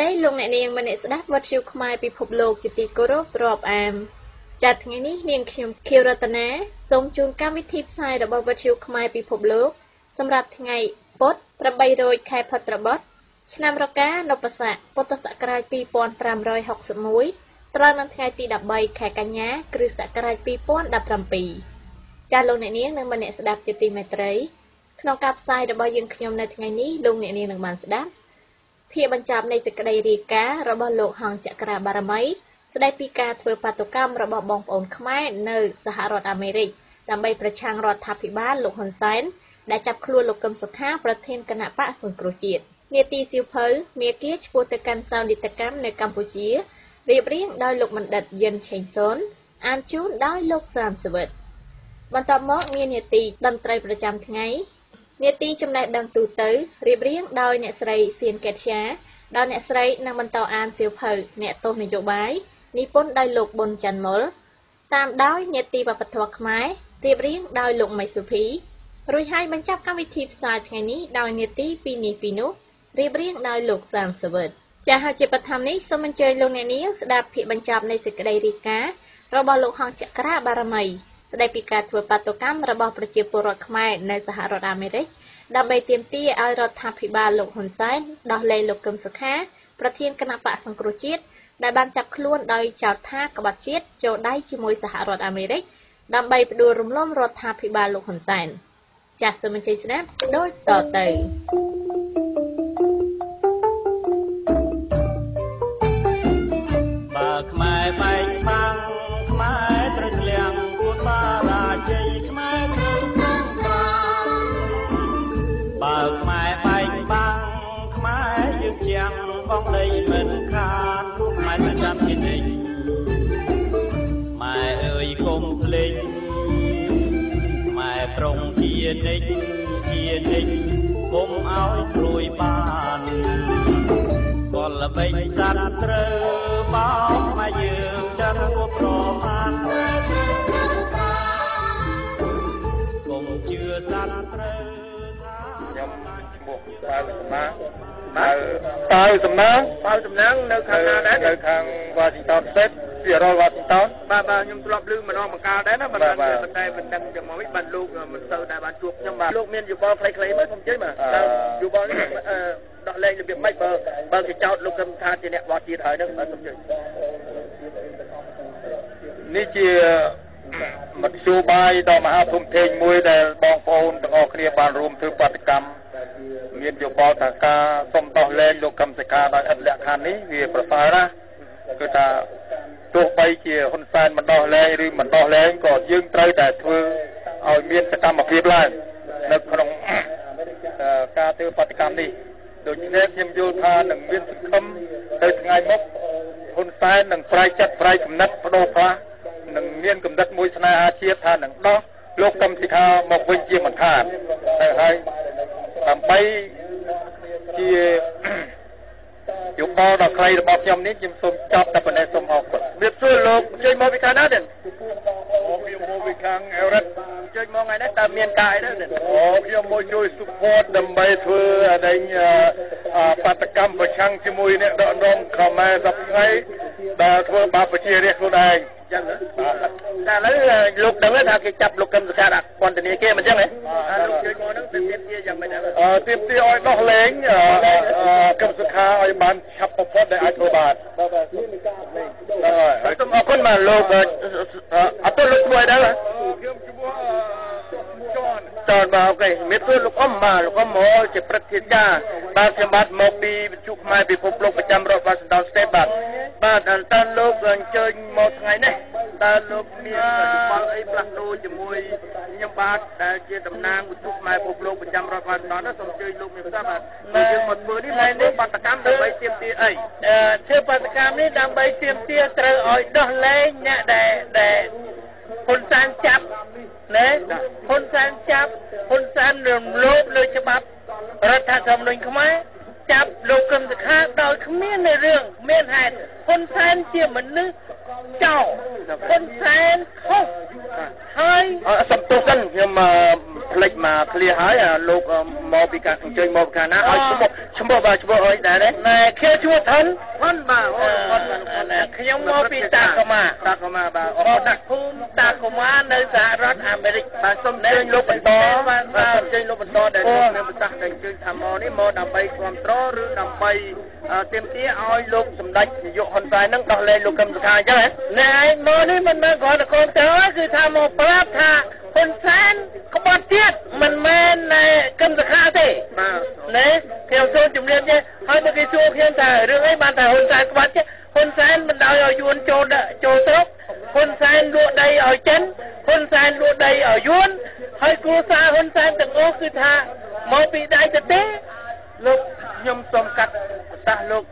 តីលោកអ្នកនាងមនស្ដាប់វត្តជូខ្មែរពិភពលោកជាទីគោរពរាប់អានចាត់ថ្ងៃនេះនាងខ្ញុំខៀវរតនាសូមជូនកម្មវិធីផ្សាយរបស់វត្តជូខ្មែរពិភពលោក សម្រាប់ថ្ងៃពុធ8រោចខែផុត្របុត្រឆ្នាំរកានពស័កពុទ្ធសករាជ2561ត្រូវនៅថ្ងៃទី13ខែកញ្ញាគ្រិស្តសករាជ2017ចាស់លោកអ្នកនាងនិងមនស្ដាប់ជាទីមេត្រីក្នុងការផ្សាយរបស់យើងខ្ញុំនៅថ្ងៃនេះលោកអ្នកនាងនឹងបានស្ដាប់ ភាគបញ្ចប់នៃសេចក្តីរាយការណ៍របស់លោកហងចក្រាបារមីស្ដីពីការធ្វើបាតុកម្មរបស់បងប្អូនខ្មែរនៅសហរដ្ឋអាមេរិកដើម្បីប្រឆាំងរដ្ឋាភិបាលលោកហ៊ុនសែនដែលចាប់ខ្លួនលោកកឹមសុខាប្រធានគណៈបកសង្គ្រោះជាតិនេតិសៀវភៅមេគាឈ្មោះទៅកាន់សោនិតកម្មនៅកម្ពុជារៀបរៀងដោយលោកបណ្ឌិតយិនឆេងសុនអានជូនដោយលោកសាមសវិតបន្ទាប់មកមាននេតិតន្ត្រីប្រចាំថ្ងៃ នេតិចំណេះដឹងទូទៅរៀបរៀងដោយអ្នកស្រីសៀនកេតជាដោយអ្នកស្រីនឹងបន្តអានសៀវភៅអ្នកទោសនយោបាយនិពន្ធដោយលោកប៊ុនច័ន្ទមុលតាមដោយនេតិវប្បធម៌ខ្មែររៀបរៀងដោយលោកម៉ៃសុភីរួចហើយបញ្ចប់កម្មវិធីផ្សាយថ្ងៃនេះដោយនេតិពីនេះពីនោះរៀបរៀងដោយលោកសាមសវិតចាស់ហើយជាបឋមនេះសូមអញ្ជើញលោកអ្នកនាងស្ដាប់ភាគបញ្ចប់នៃសេចក្តីរាយការណ៍របស់លោកហងចក្រាបារមី ស្ដីពីការធ្វើបាតុកម្មរបស់ប្រជាពលរដ្ឋខ្មែរនៅសហរដ្ឋអាមេរិកដើម្បីទាមទារឲ្យរដ្ឋាភិបាលលោកហ៊ុនសែនដោះលែងលោកកឹមសុខា ប្រធានគណៈបកសង្គ្រោះជាតិដែលបានចាប់ខ្លួនដោយចោទថាក្បត់ជាតិចូលដៃជាមួយសហរដ្ឋអាមេរិកដើម្បីផ្ដួលរំលំរដ្ឋាភិបាលលោកហ៊ុនសែនចាសសូមអញ្ជើញស្ដាប់ដូចតទៅ បិញសត្វត្រូវបោកម៉ែយើងចាត់គប់ប្របានគុំជឿសត្វត្រូវថាខ្ញុំឈ្មោះបាទសម្មាបើបើសំណាងបើសំណាងនៅខាងណាដែរនៅខាង Washington State ពីរដ្ឋ Washington បាទបាទខ្ញុំធ្លាប់ឮម្ដងម្កាលដែរណាបាទតែមិនតែមិនដឹងយ៉ាងម៉េចបាទលោកមិនសូវដែរបានជួបខ្ញុំបាទលោកមានយោបល់ខ្លីៗមកខ្ញុំជិះបាទយោបល់នេះដោះលែងរបៀបម៉េចបើបើគេចោទលោកកឹមថាជាអ្នកបោះទៀតហើយហ្នឹងបាទខ្ញុំជិះនេះជាមធ្យោបាយដ៏មហាធំធេងមួយដែលបងប្អូនទាំងអស់គ្នាបានរួមធ្វើបាតកម្មមានយោបល់ថាការសុំដោះលែងលោកកឹមសុខាដោយឥតលក្ខខណ្ឌនេះវាប្រសើរណា គឺថាទោះបីជាហ៊ុនសែនមិនដោះលែងឬមិនដោះលែងក៏យើងត្រូវតែធ្វើឲ្យមានសកម្មភាពឡើងនៅក្នុងការធ្វើបដកម្មនេះដូច្នេះខ្ញុំយល់ថានឹងមានសង្ឃឹមទៅថ្ងៃមុខហ៊ុនសែននឹងប្រែចិត្តប្រែគំនិតបដូរផ្លាស់នឹងមានគំនិតមួយស្នេហាជាតិថានឹងដោះលោកកឹមសុខាមកវិញជាមិនខានទៅហើយដើម្បី ល់ដល់ខ្លីរបស់ខ្ញុំនេះខ្ញុំសូមចប់តែប៉ុណ្ណេះសូមអរគុណវាសួរលោកជ័យមកពីខាងណាទេអូខ្ញុំមកពីខាងអេរ៉ិតជ័យមកថ្ងៃនេះតើមានការអីទេអូខ្ញុំមកជួយ support ដើម្បីធ្វើអីបដកម្មប្រឆាំងជាមួយអ្នកដកដងខ្មែរសប្តាហ៍ដែលធ្វើបាបប្រជារាស្ត្រខ្លួនឯងចឹងតែឥឡូវលោកដឹងថាគេចាប់លោកកឹមសុខាដាក់ពន្ធនាគារមិនចឹងហ៎លោកជួយមកហ្នឹងទៅទៀមទាយ៉ាងម៉េចដែរអឺទៀមទាឲ្យដោះលែងកឹមសុ ខាឲ្យបានឆាប់បំផុតដែលអាចធ្វើបានបាទបាទមានការលេងហើយសូមអរគុណបាទលោកអត់ទៅលោកមួយដែរខ្ញុំឈ្មោះចនចនបាទអូខេមានសួរលោកអ៊ំបាទលោកអ៊ំមកជាព្រឹទ្ធាចារ្យបាទខ្ញុំបាទមកពីវិទ្យុខ្មែរពិភពលោកប្រចាំរដ្ឋ Washington State បាទបាទតើលោកអញ្ជើញមកថ្ងៃនេះតើលោកមានយោបល់ អីផ្លាស់ប្ដូរជាមួយខ្ញុំបាទដែលជាតំណាងវិទ្យុខ្មែរពិភពលោកប្រចាំរដ្ឋ Washington សូមអញ្ជើញលោកមានប្រសាសន៍បាទយើងមកធ្វើនេះថ្ងៃនេះបដកម្មដើម្បីទាមទារអីធ្វើបដកម្មនេះដើម្បីទាមទារត្រូវឲ្យដោះលែងអ្នកដែលដែលហ៊ុនសែនចាប់ណែហ៊ុនសែនចាប់ហ៊ុនសែនរំលោភលើច្បាប់រដ្ឋធម្មនុញ្ញខ្មែរចាប់លោកកឹមសុខាដោយគ្មាននៅរឿងមានហេតុហ៊ុនសែនជាមនុស្ស ចោលហ៊ុនសែនខុសហើយសំទោសសិនខ្ញុំផ្លេចមកឃ្លាហើយលោកមកពីកាអញ្ជើញមកពីកាណាឲ្យឈ្មោះឈ្មោះបាទឈ្មោះអីដែរណែខ្ញុំឈ្មោះថនថនបាទអូថនខ្ញុំមកពីតាកូម៉ាតាកូម៉ាបាទអូដាក់ភូមិតាកូម៉ានៅសហរដ្ឋអាមេរិក បាទសូមអញ្ជើញលោកបន្តបាទសូមអញ្ជើញលោកបន្តដែលមានប្រសាសន៍ដែលអញ្ជើញថាមកនេះមកដើម្បីគ្រប់គ្រងឬដើម្បីទាមទារឲ្យលោកសម្ដេចនាយកហ៊ុនសែននឹងដោះលែងលោកកឹមសុខាអញ្ចឹងណែឯងមកនេះមិនមែនគ្រាន់តែកូនទៅគឺថាមកប្រាប់ថាហ៊ុនសែនក្បត់ទៀតមិនមែនណែកឹមសុខាទេបាទណែខ្ញុំសូមជំរាបទេហើយទៅគេសួរខ្ញុំថារឿងអីបានតែហ៊ុនសែនក្បត់ទេហ៊ុនសែនមិនដោយឲ្យយួនចូលចូលស្រុក ហ៊ុនសែនលក់ដីឲ្យចិនហ៊ុនសែនលក់ដីឲ្យយួនហើយគ្រួសារហ៊ុនសែនទាំងអស់គឺថាមកពីដៃទៅទេលោកខ្ញុំសូមកាត់ប្រសាសន៍លោក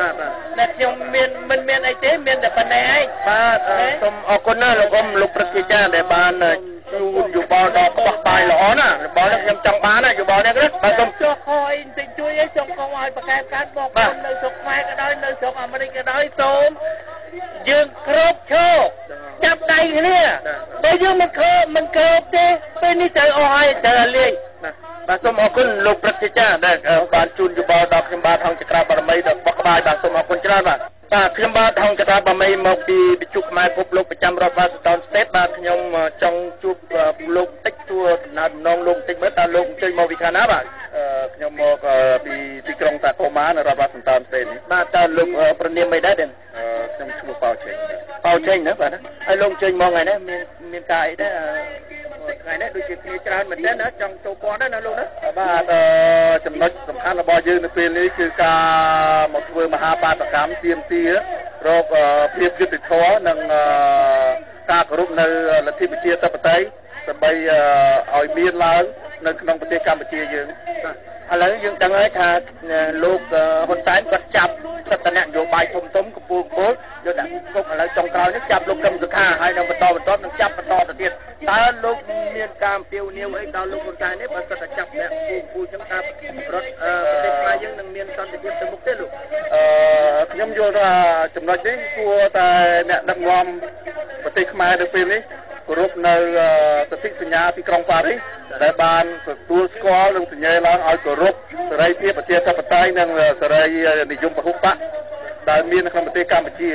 បងបាទបាទតែខ្ញុំមានមិនមានអីទេមានតែប៉ុណ្ណេះឯងបាទសូមអរគុណណាលោកអ៊ំលោកព្រឹទ្ធាចារ្យដែលបានជូនយោបល់ដល់ក្បោះបាយល្អណាយោបល់នេះខ្ញុំចង់បានណាយោបល់នេះណាបាទសូមចុះខអីបន្តិចជួយអីសូមកុំឲ្យប្រកែកកាត់បងប្អូននៅស្រុកខ្មែរក៏ដោយនៅស្រុកអាមេរិកក៏ដោយសូម កពីខាងណាបាទខ្ញុំមកពីទីក្រុងតាកូម៉ានៅរដ្ឋ Washington State នេះបាទតើលោកប្រនាមអីដែរខ្ញុំឈ្មោះប៉ៅចេញប៉ៅចេញណាបាទហើយលោកអញ្ជើញមកថ្ងៃនេះមានមានការអីដែរថ្ងៃនេះដូចជាគ្នាច្រើនមែនទែនណាចង់ចូលព័ន្ធណាលោកណាបាទចំណុចសំខាន់របស់យើងនៅពេលនេះគឺការមកធ្វើមហាបាតកម្មទៀមទារកភាពយុត្តិធម៌និងការគោរពនៅលទ្ធិប្រជាធិបតេយ្យដើម្បីឲ្យមានឡើង នៅក្នុងប្រទេសកម្ពុជាយើងឥឡូវយើងដឹងហើយថាលោកហ៊ុនសែនគាត់ចាប់សត្វនយោបាយធំធំកំពូលគោលយកដាក់គុកឥឡូវចុងក្រោយនេះចាប់លោកកឹមសុខាហើយនឹងបន្តបន្តនឹងចាប់បន្តទៅទៀតតើលោកមានការអំពាវនាវអីដល់លោកហ៊ុនសែននេះបើសិនតែចាប់អ្នកពូពូចឹងថារដ្ឋប្រទេសខ្មែរយើងនឹងមានសន្តិភាពទៅមុខទេលោកអឺខ្ញុំយល់ថាចំណុចនេះគួរតែអ្នកដឹកនាំប្រទេសខ្មែរនៅពេលនេះគោរពនៅសន្ធិសញ្ញាទីក្រុងប៉ារីស ដែលបានទទួលស្គាល់និងសញ្ញាឡើងឲ្យគោរពសេរីភាពប្រជាធិបតេយ្យនិងសេរីនិយមពហុបកដែលមាននៅក្នុងប្រទេសកម្ពុជា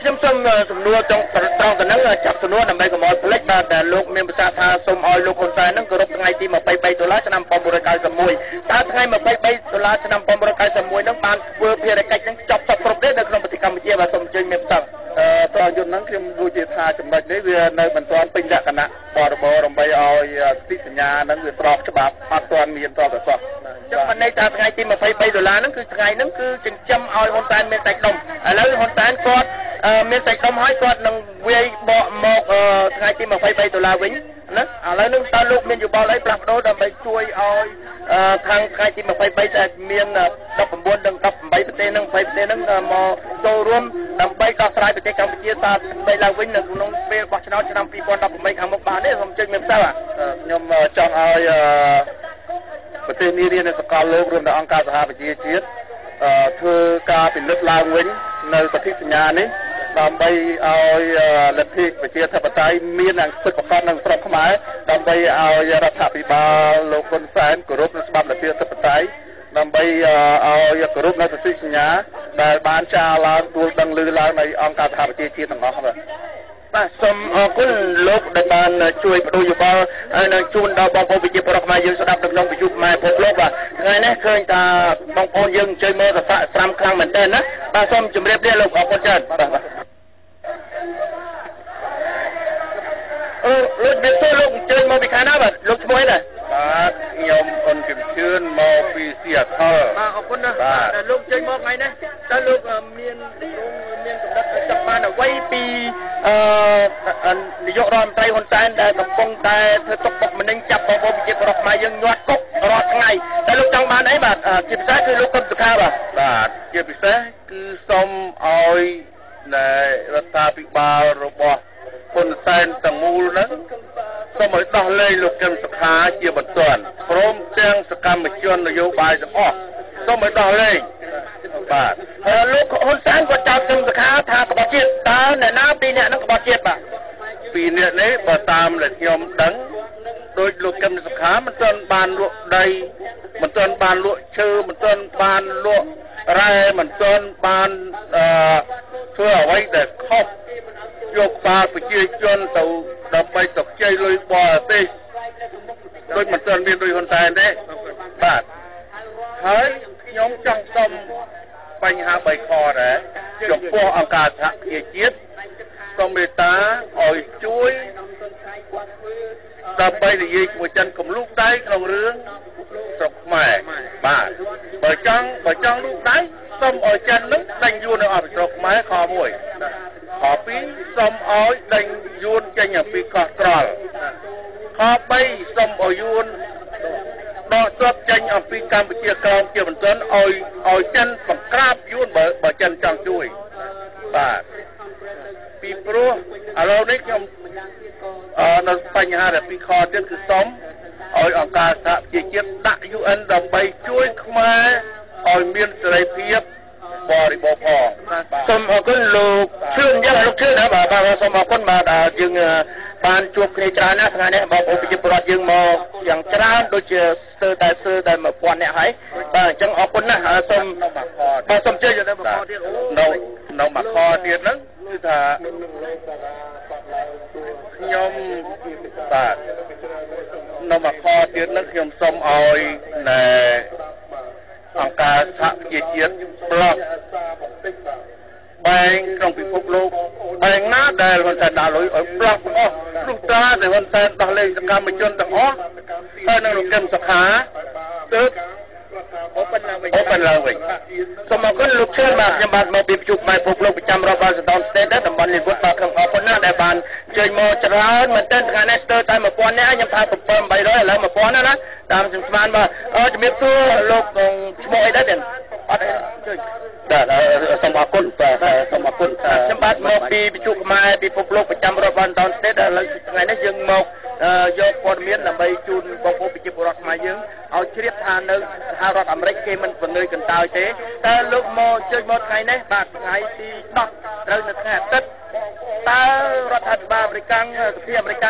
ខ្ញុំសូមសំណួរចង់ត្រង់ទៅនឹងចាប់សំណួរដើម្បីកុំឲ្យផ្លេចបាទដែលលោកមានប្រសាសន៍ថាសូមឲ្យលោកហ៊ុនសែននឹងគោរពថ្ងៃទី23ដុល្លារឆ្នាំ1991តើថ្ងៃ23ដុល្លារឆ្នាំ1991នឹងបានធ្វើភារកិច្ចនឹងចប់សពគ្រប់ទេនៅក្នុងប្រទេសកម្ពុជាបាទសូមអញ្ជើញមានប្រសាសន៍អឺ តើយន្តហ្នឹងខ្ញុំដូចជាថាចំណុចនេះវានៅមិនទាន់ពេញលក្ខណៈបរិបរដើម្បីឲ្យស្ថិសញ្ញាហ្នឹងវាស្របច្បាប់អត់ទាន់មានតបទៅសោះចឹងមិនន័យថាថ្ងៃទី23ដុល្លារហ្នឹងគឺថ្ងៃហ្នឹងគឺចិញ្ចឹមឲ្យហ៊ុនសែនមានសាច់ដុំឥឡូវហ៊ុនសែនគាត់មានសាច់ដុំហើយគាត់នឹងវាយបកមកថ្ងៃទី23ដុល្លារវិញណាឥឡូវនឹងតើលោកមានយោបល់អីផ្លាស់ប្ដូរដើម្បីជួយឲ្យខាងថ្ងៃទី23ដែលមាន19និង18ប្រទេសនឹង20ប្រទេសនឹងមកចូលរួមដើម្បីដោះស្រាយប្រទេសកម្ពុជាតើដើម្បីឡើងវិញនៅក្នុងពេលបោះឆ្នោតឆ្នាំ2018ខាងមុខបានទេសូមជើញមានផ្សាខ្ញុំចង់ឲ្យប្រទេសនានានៅសកលលោករួមទាំងអង្គការសហប្រជាជាតិធ្វើការពិនិត្យឡើងវិញនៅសន្ធិសញ្ញានេះដើម្បីឲ្យលទ្ធិប្រជាធិបតេយ្យមានយ៉ាងពិតប្រាកដក្នុងស្រុកខ្មែរដើម្បីឲ្យរដ្ឋាភិបាលលោកហ៊ុនសែនគោរពនៅច្បាប់លទ្ធិធិបតេយ្យ ដើម្បីឲ្យគោរពនៅសន្ធិសញ្ញាដែលបានចារឡើងទួលដឹងឮឡើងនៃអង្គការសហប្រជាជាតិទាំងអស់បាទបាទសូមអរគុណលោកដែលបានជួយបដូរយោបល់និងជូនដល់បងប្អូនប្រជាពលរដ្ឋខ្មែរយើងស្ដាប់នៅក្នុងវិទ្យុខ្មែរពិភពលោកបាទថ្ងៃនេះឃើញថាបងប្អូនយើងអញ្ជើញមកសសាក់ស្រាំខ្លាំងមែនទែនណាបាទសូមជម្រាបលាលោកអរគុណច្រើនបាទបាទអឺលោកវាសួរលោកអញ្ជើញមកពីខាងណាបាទលោកឈ្មោះអីណាបាទខ្ញុំអ៊ុ នជំជឿនមកពីសៀថលបាទអរគុណណាស់បាទលោកចេញមកថ្ងៃនេះតើលោកមានរងមានកំណត់ចង់បានអ្វីពីអឺនាយករដ្ឋមន្ត្រីហ៊ុនសែនដែលកំពុងតែធ្វើទុកបុកម្នេញចាប់បងប្អូនប្រជាពលរដ្ឋខ្មែរយើងញាត់គុករាល់ថ្ងៃតើលោកចង់បានអីបាទជាពិសេសគឺលោកកឹមសុខាបាទបាទជាពិសេសគឺសូមឲ្យនៃរដ្ឋាភិបាលរបស់ហ៊ុនសែនទាំងមូលហ្នឹង សូមឲ្យដោះលែងលោកកឹមសុខាជាបន្ទាន់ព្រមទាំងសកម្មជននយោបាយទាំងអស់សូមឲ្យដោះលែងបាទហើយលោកហ៊ុនសែនក៏ចោទកឹមសុខាថាក្បត់ជាតិតើអ្នកណាពីរអ្នកហ្នឹងក្បត់ជាតិបាទពីរអ្នកនេះបើតាមដែលខ្ញុំដឹង ដោយលោកកឹមសុខាមិនទាន់បានលក់ដីមិនទាន់បានលក់ឈើមិនទាន់បានលក់រ៉ែមិនទាន់បានអឺធ្វើអ្វីដែលខុសយកបាល់ប្រជាជនទៅដើម្បីទៅខ្ចីលុយបរទេសដូចមិនទាន់មានដូចហ៊ុនសែនទេបាទហើយខ្ញុំចង់សុំបញ្ហា3ខដែរចំពោះអង្គការសហប្រជាជាតិសូមមេត្តាឲ្យជួយ ដើម្បីនិយាយជាមួយចិនកំលូកដៃក្នុងរឿងស្រុកខ្មែរបាទបើចង់បើចង់លូកដៃសូមឲ្យចិននឹងដេញយួននៅអភិស្រុកខ្មែរខ1ខ2សូមឲ្យដេញយួនចេញអំពីកោះត្រល់ខ3សូមឲ្យយួនដកទ័ពចេញអំពីកម្ពុជាក្រោមជាបន្ទាន់ឲ្យឲ្យចិនបង្ក្រាបយួនបើបើចិនចង់ជួយបាទពីព្រោះឥឡូវនេះខ្ញុំអឺនៅ បញ្ហាដែលពីខទៀតគឺសុំឲ្យអង្គការសហប្រជាជាតិដាក់ UN ដើម្បីជួយខ្មែរឲ្យមានសេរីភាពបរិបូរផងសូមអរគុណលោកជឿនយ៉ាងលោកជឿនបាទបាទសូមអរគុណបាទយើងបានជួបគ្នាច្រើនណាស់ថ្ងៃនេះបងប្អូនប្រជាពលរដ្ឋយើងមកយ៉ាងច្រើនដូចជាស្ទើរតែស្ទើរតែ1000នាក់ហើយ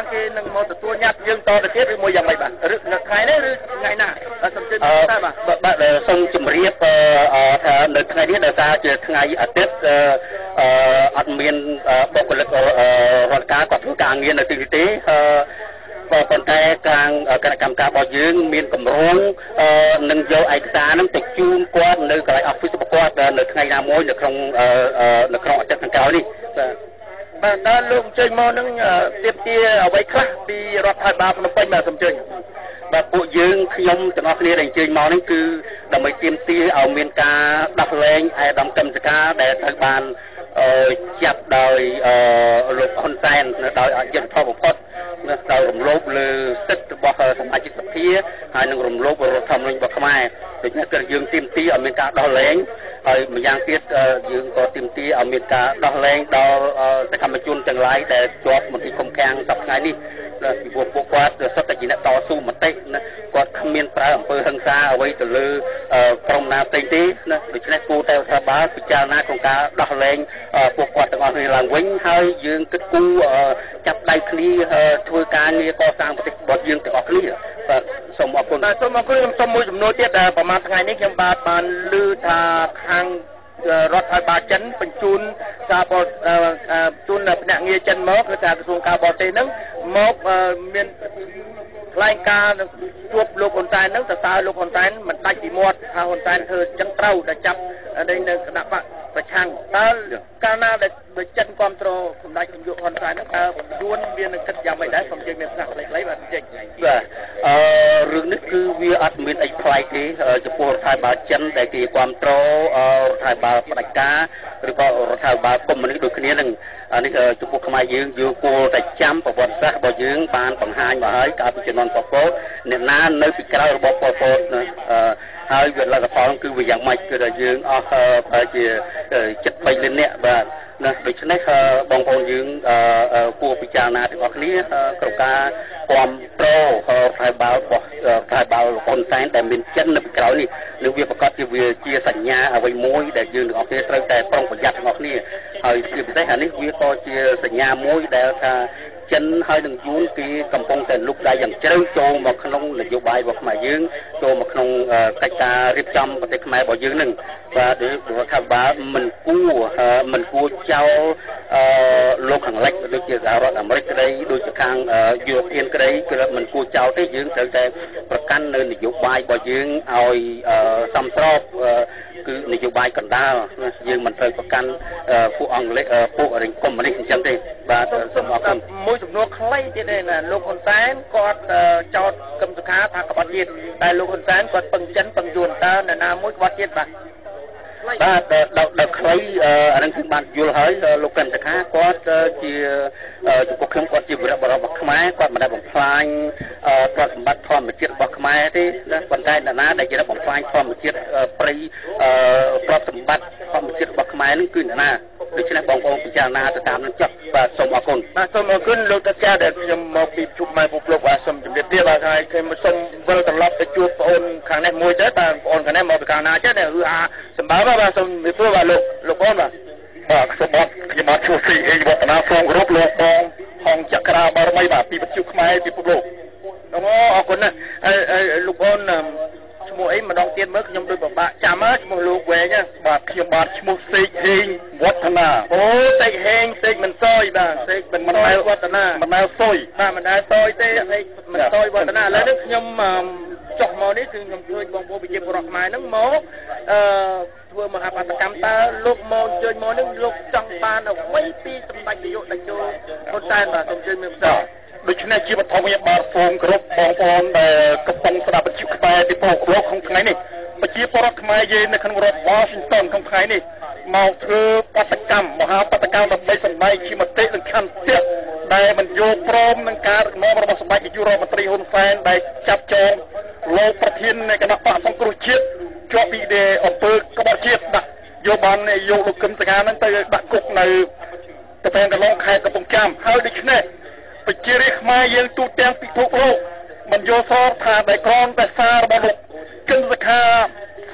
សភាអាមេរិកគេនឹងមកទទួលញត្តិយើងតទៅទៀតឬមួយយ៉ាងម៉េចបាទឬនៅថ្ងៃនេះឬថ្ងៃណាសូមជឿតើបាទបាទសូមជម្រាបថានៅថ្ងៃនេះដោយសារជាថ្ងៃអាទិត្យអឺអត់មានបុគ្គលិករដ្ឋការគាត់ធ្វើការងារនៅទីនេះទេអឺក៏ប៉ុន្តែខាងគណៈកម្មការរបស់យើងមានកម្រងនឹងយកឯកសារនឹងទៅជូនគាត់នៅកន្លែង office របស់គាត់នៅថ្ងៃណាមួយនៅក្នុងនៅក្នុងអាទិត្យខាងក្រោយនេះបាទ បាទតើលោកអញ្ជើញមកនឹងទៀបទាអ្វីខ្លះពីរដ្ឋាភិបាលភ្នំពេញបាទសូមអញ្ជើញបាទពួកយើងខ្ញុំទាំងអស់គ្នាដែលអញ្ជើញមកនេះគឺដើម្បីទាមទារឲ្យមានការដោះលែងឯកឧត្តមកម្មសការដែលត្រូវបាន ចាប់ដោយលោកហ៊ុនសែនដោយអយុធធម៌បំផុតដោយរំលោភលើសិទ្ធិរបស់សមាជិកសភាហើយនឹងរំលោភរដ្ឋធម្មនុញ្ញរបស់ខ្មែរដូច្នេះគឺយើងទាមទារឲ្យមានការដោះលែងហើយម្យ៉ាងទៀតយើងក៏ទាមទារឲ្យមានការដោះលែងដល់សកម្មជនទាំងឡាយដែលជាប់មន្ទីរឃុំឃាំងសប្តាហ៍នេះពីព្រោះពួកគាត់សុទ្ធតែជាអ្នកតស៊ូមតិណាគាត់គ្មានប្រើអំពើហិង្សាអ្វីទៅលើក្រុមណាផ្សេងទេណាដូច្នេះគួរតែរដ្ឋបាលពិចារណាក្នុងការដោះលែងពួកគាត់ទាំងអស់គ្នាឡើងវិញហើយយើងគិតគូរចាប់ដៃគ្នាធ្វើការងារកសាងប្រទេសរបស់យើងទាំងអស់គ្នាបាទសូមអរគុណបាទសូមអរគុណខ្ញុំសូមមួយចំនួនទៀតដែលប្រហែលថ្ងៃនេះខ្ញុំបាទបានឮថាខាង រដ្ឋាភិបាលចិនបញ្ជូនការបរជូនភ្នាក់ងារចិនមកគឺថាក្រសួងការបរទេសហ្នឹងមកមានថ្លែងការណ៍ជួបលោកហ៊ុនសែនហ្នឹងតើតើលោកហ៊ុនសែនមិនដាច់ពីមាត់ថាហ៊ុនសែនធ្វើអញ្ចឹងត្រូវតែចាប់នៅគណៈបកប្រឆាំងតើកាលណាដែលចិនគ្រប់គ្រងសម្ដេចនាយកហ៊ុនសែនហ្នឹងតើយួនវានឹងគិតយ៉ាងម៉េចដែរសូមជើញមានផ្នែកខ្លីៗបាទចេញបាទអឺរឿងនេះគឺវាអត់មានអីប្លែកទេចំពោះរដ្ឋាភិបាលចិនដែលគេគ្រប់គ្រងរដ្ឋាភិបាលផ្ដាច់ការឬក៏រដ្ឋាភិបាលកុម្មុយនីសដូចគ្នានឹងនេះចំពោះខ្មែរយើងយើងគួរតែចាំប្រវត្តិសាស្ត្ររបស់យើងបានបង្ហាញមកហើយកាលពីជំនាន់ប៉ុលពតអ្នកណានៅពីក្រៅរបបប៉ុលពត ហើយវាលទ្ធផលគឺវាយ៉ាងម៉េចគឺថាយើងអស់ប្រហែលជា73លាននាក់បាទណាដូច្នេះបងប្អូនយើងគួរពិចារណាទាំងអស់គ្នាក្នុងការគ្រប់គ្រងរដ្ឋាភិបាលរបស់រដ្ឋាភិបាលលោកហ៊ុនសែនដែលមានចិននៅពីក្រោយនេះនឹងវាប្រកាសជាវាជាសញ្ញាអ្វីមួយដែលយើងទាំងអស់គ្នាត្រូវតែប្រុងប្រយ័ត្នទាំងអស់គ្នាហើយជាពិសេសអានេះវាក៏ជាសញ្ញាមួយដែលថា ចិនហើយនឹងយួនគេកំពុងតែលុកដៃយ៉ាងជ្រៅចូលមកក្នុងនយោបាយរបស់ខ្មែរយើងចូលមកក្នុងកិច្ចការរៀបចំប្រទេសខ្មែររបស់យើងនឹងបាទរដ្ឋាភិបាលមិនគួរមិនគួរចោលអឺលោកខាងលិចដូចជាសហរដ្ឋអាមេរិកក្តីដូចជាខាងយុរ៉ូពៀនក្តីគឺមិនគួរចោលទេយើងត្រូវតែប្រកាន់នៅនយោបាយរបស់យើងឲ្យសមស្របគឺនយោបាយកណ្ដាលយើងមិនត្រូវប្រកាន់ពួកអង់គ្លេសពួករិញកុម្មុយនីសអញ្ចឹងទេបាទសូមអរគុណមួយសំណួរខ្លីទៀតទេណាលោកហ៊ុនសែនគាត់ចោទកឹមសុខាថាក្បត់ជាតិតែលោកហ៊ុនសែនគាត់ពឹងចិនពឹងយួនតើនរណាមួយក្បត់ជាតិបាទបាទដល់ខ្លីអានឹងខ្ញុំបានយល់ហើយលោកកឹមសុខាគាត់ជាចំពោះខ្ញុំគាត់ជាវីរបុរសរបស់ខ្មែរគាត់មិនដែលបំផ្លាញទ្រព្យសម្បត្តិធម្មជាតិរបស់ខ្មែរទេណាប៉ុន្តែនរណាដែលជាបំផ្លាញធម្មជាតិព្រៃទ្រព្យសម្បត្តិធម្មជាតិរបស់ខ្មែរនឹងគឺនរណាដូច្នេះបងប្អូន ពិចារណាទៅតាមនឹងចុះបាទសូមអរគុណបាទសូមអរគុណលោកតាចាដែលខ្ញុំមកពីជួបម៉ែពុកលោកបាទសូមជម្រាបលាបាទហើយខ្ញុំសូមវិលត្រឡប់ទៅជួបបងអូនខាងនេះមួយទៅបាទបងអូនខាងនេះមកពីខាងណាចេះគឺអាសម្បើបាទសូមជម្រាបលាបាទលោកលោកបងបាទបាទសូមអរខ្ញុំបាទជួបស៊ីអេវឌ្ឍនាសូមគោរពលោកបងហងចក្រាបារមីបាទពីវិទ្យុខ្មែរពីពុកលោកអូអរគុណណាស់ហើយលោកបងឈ្មោះអីម្ដងទៀតមើលខ្ញុំដូចពិបាកចាំហ៎ឈ្មោះលោកវែងបាទខ្ញុំបាទឈ្មោះសេកហេងវឌ្ឍនាអូសេកហេងសេកមិន សយបាទសេកមិនសយវឌ្ឍនាមិនដែលសយបាទមិនដែលសយទេសេកមិនសយវឌ្ឍនាឥឡូវនេះខ្ញុំចុះមកនេះគឺខ្ញុំឃើញបងប្អូនប្រជាពលរដ្ឋខ្មែរហ្នឹងមកអឺធ្វើមហាបាតកម្មតើលោកមកអញ្ជើញមកនេះលោកចង់បានអ្វីពីសម្ដេចនាយកតេជោហ៊ុនសែនបាទសូមអញ្ជើញមានផ្សាយដូច្នេះជាបឋមយាបាទសូមគោរពបងប្អូនដែលកំពុងស្ដាប់វិទ្យុខ្មែរពីព្រោះលោកក្នុងថ្ងៃនេះប្រជាពលរដ្ឋខ្មែរយើងនៅក្នុងរដ្ឋ Washington ក្នុងថ្ងៃនេះមកធ្វើបដកម្មមហាបដកម្មដើម្បីសម្ដែងជាមតិ សង្ហានឹងទៅដាក់គុកនៅទៅពេនកន្លងខេត្តកំពង់ចាមហើយដូច្នេះប្រជារាស្ត្រខ្មែរយើងទូទាំងពិភពលោកមិនយល់សរថាដែលក្រនតែសាររបស់លោកគឹមសខា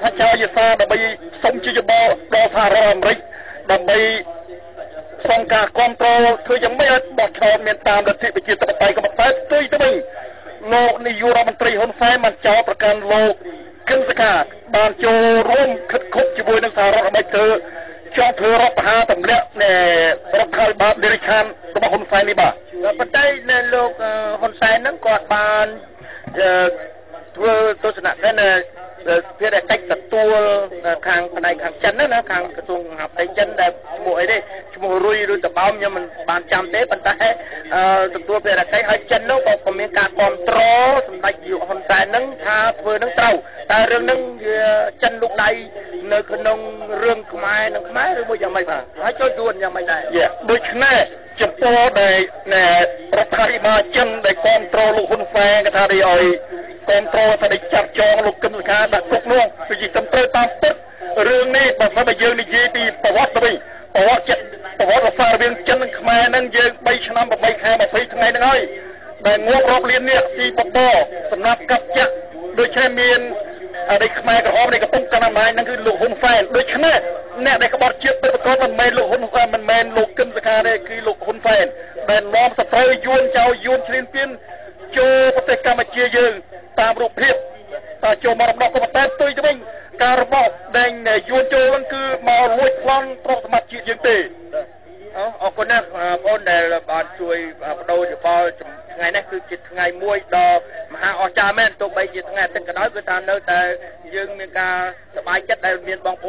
សច្ចាយសាដើម្បីសុំជាយបល់ដល់សហរដ្ឋអាមេរិកដើម្បីសុំការគ្រប់គ្រងធ្វើយ៉ាងម៉េចឲ្យបោះឆ្នោតមានតាមលទ្ធិប្រជាធិបតេយ្យកម្ពុជាផ្ទុយទៅវិញលោកនាយករដ្ឋមន្ត្រីហ៊ុនសែនបានចោទប្រកាន់លោកគឹមសខាបានចូលរួម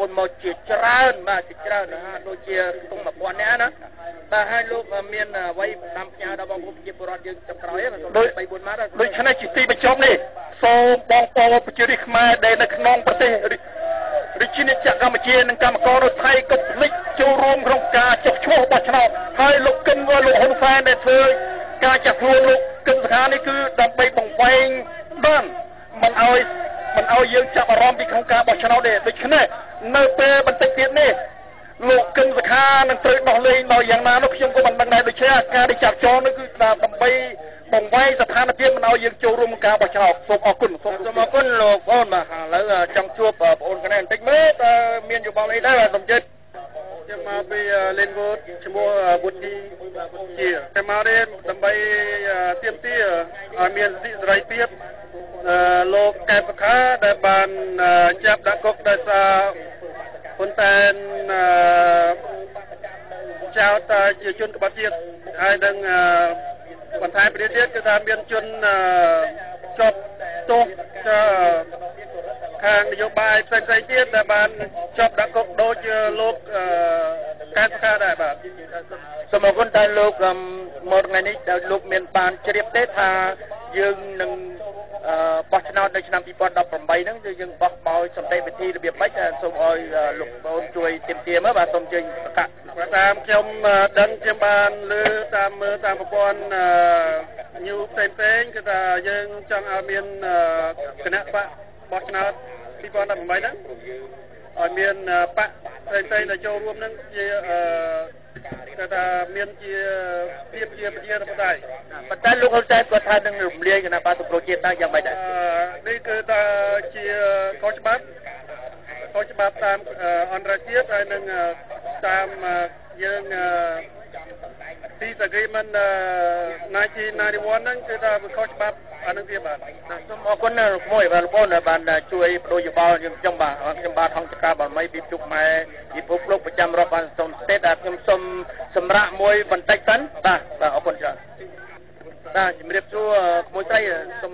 នបងប្អូនមកជាច្រើនបាទជាច្រើនណាដូចជាខ្ទង់1000នាក់ណាបាទហើយលោកមានអ្វីតាមផ្ញើដល់បងប្អូនប្រជាពលរដ្ឋយើងចុងក្រោយហ្នឹងដូច3 4ម៉ាត់ដូច្នេះជាទីបញ្ចប់នេះសូមបងប្អូនប្រជារាស្ត្រខ្មែរដែលនៅក្នុងប្រទេសរាជាណាចក្រកម្ពុជានិងកម្មករនៅថៃក៏ភ្លេចចូលរួមក្នុងការចុះឈ្មោះបោះឆ្នោតហើយលោកគិនលោកហ៊ុនសែនដែលធ្វើការចាក់ខ្លួនលោកគិនសខានេះគឺដើម្បីបង្វែងបានមិនឲ្យមិនឲ្យយើងចាប់អារម្មណ៍ពីក្នុងការបោះឆ្នោតទេដូច្នេះ នៅពេលបន្តិចទៀតនេះលោកគិនសខានឹងត្រូវដោះលែងដោយយ៉ាងណានោះខ្ញុំក៏មិនដឹងដែរដូច្នេះការដែលចាប់ចងនេះគឺដើម្បីបង្វែងស្ថានភាពមិនឲ្យយើងចូលរួមការបោះឆ្នោតសូមអរគុណសូមសូមអរគុណលោកបងបាទឥឡូវចង់ជួបបងប្អូនគ្នាបន្តិចមើលតើមានយោបល់អីដែរបាទសូមជិត ខ្ញុំមកពីលេនវូតឈ្មោះវុធីជាតែមកនេះដើម្បីទៀមទាឲ្យមានសិទ្ធិសេរីភាពលោកកែបខាដែលបានចាប់ដាក់គុកដោយសារប៉ុន្តែចៅតជាជនក្បត់ជាតិហើយនឹងបន្ថែមពីនេះទៀតគឺថាមានជនជាប់ទោស ខាងនយោបាយផ្សេងផ្សេងទៀតដែលបានជាប់ដាក់គុកដូចលោកកែសខាដែរបាទសូមអរគុណតែលោកមកថ្ងៃនេះដែលលោកមានបានជ្រាបទេថាយើងនឹងបោះឆ្នោតនៅឆ្នាំ2018ហ្នឹងគឺយើងបោះបោយសន្តិវិធីរបៀបម៉េចសូមឲ្យលោកបងជួយទៀមទាមើលបាទសូមជើញប្រកាសតាមខ្ញុំដឹងខ្ញុំបានលើតាមមើលតាមប្រព័ន្ធញូផ្សេងផ្សេងគឺថាយើងចង់ឲ្យមានគណៈបក បោះឆ្នោត2018ហ្នឹងឲ្យមានបកផ្សេងផ្សេងដែលចូលរួមហ្នឹងជាគេថាមានជាភាពជាប្រជាធិបតេយ្យប៉ុន្តែលោកហ៊ុនសែនគាត់ថានឹងរំលាយគណៈបកសង្គ្រោះជាតិដែរយ៉ាងម៉េចដែរនេះគឺថាជាខុសច្បាប់ខុសច្បាប់តាមអន្តរជាតិហើយនឹងតាមយើង Peace Agreement 1991ហ្នឹងគឺថាវាខុសច្បាប់អានឹងទៀតបាទសូមអរគុណមួយបាទលោកបងបានជួយបដូរយោបល់ខ្ញុំចឹងបាទខ្ញុំបាទហងចកាបាមីពីជុកម៉ែពិភពលោកប្រចាំរដ្ឋបានសូមស្តេតដែលខ្ញុំសូមសម្រាប់មួយបន្តិចសិនបាទបាទអរគុណច្រើន បាទជំរាបសួរក្មួយស្រីសូម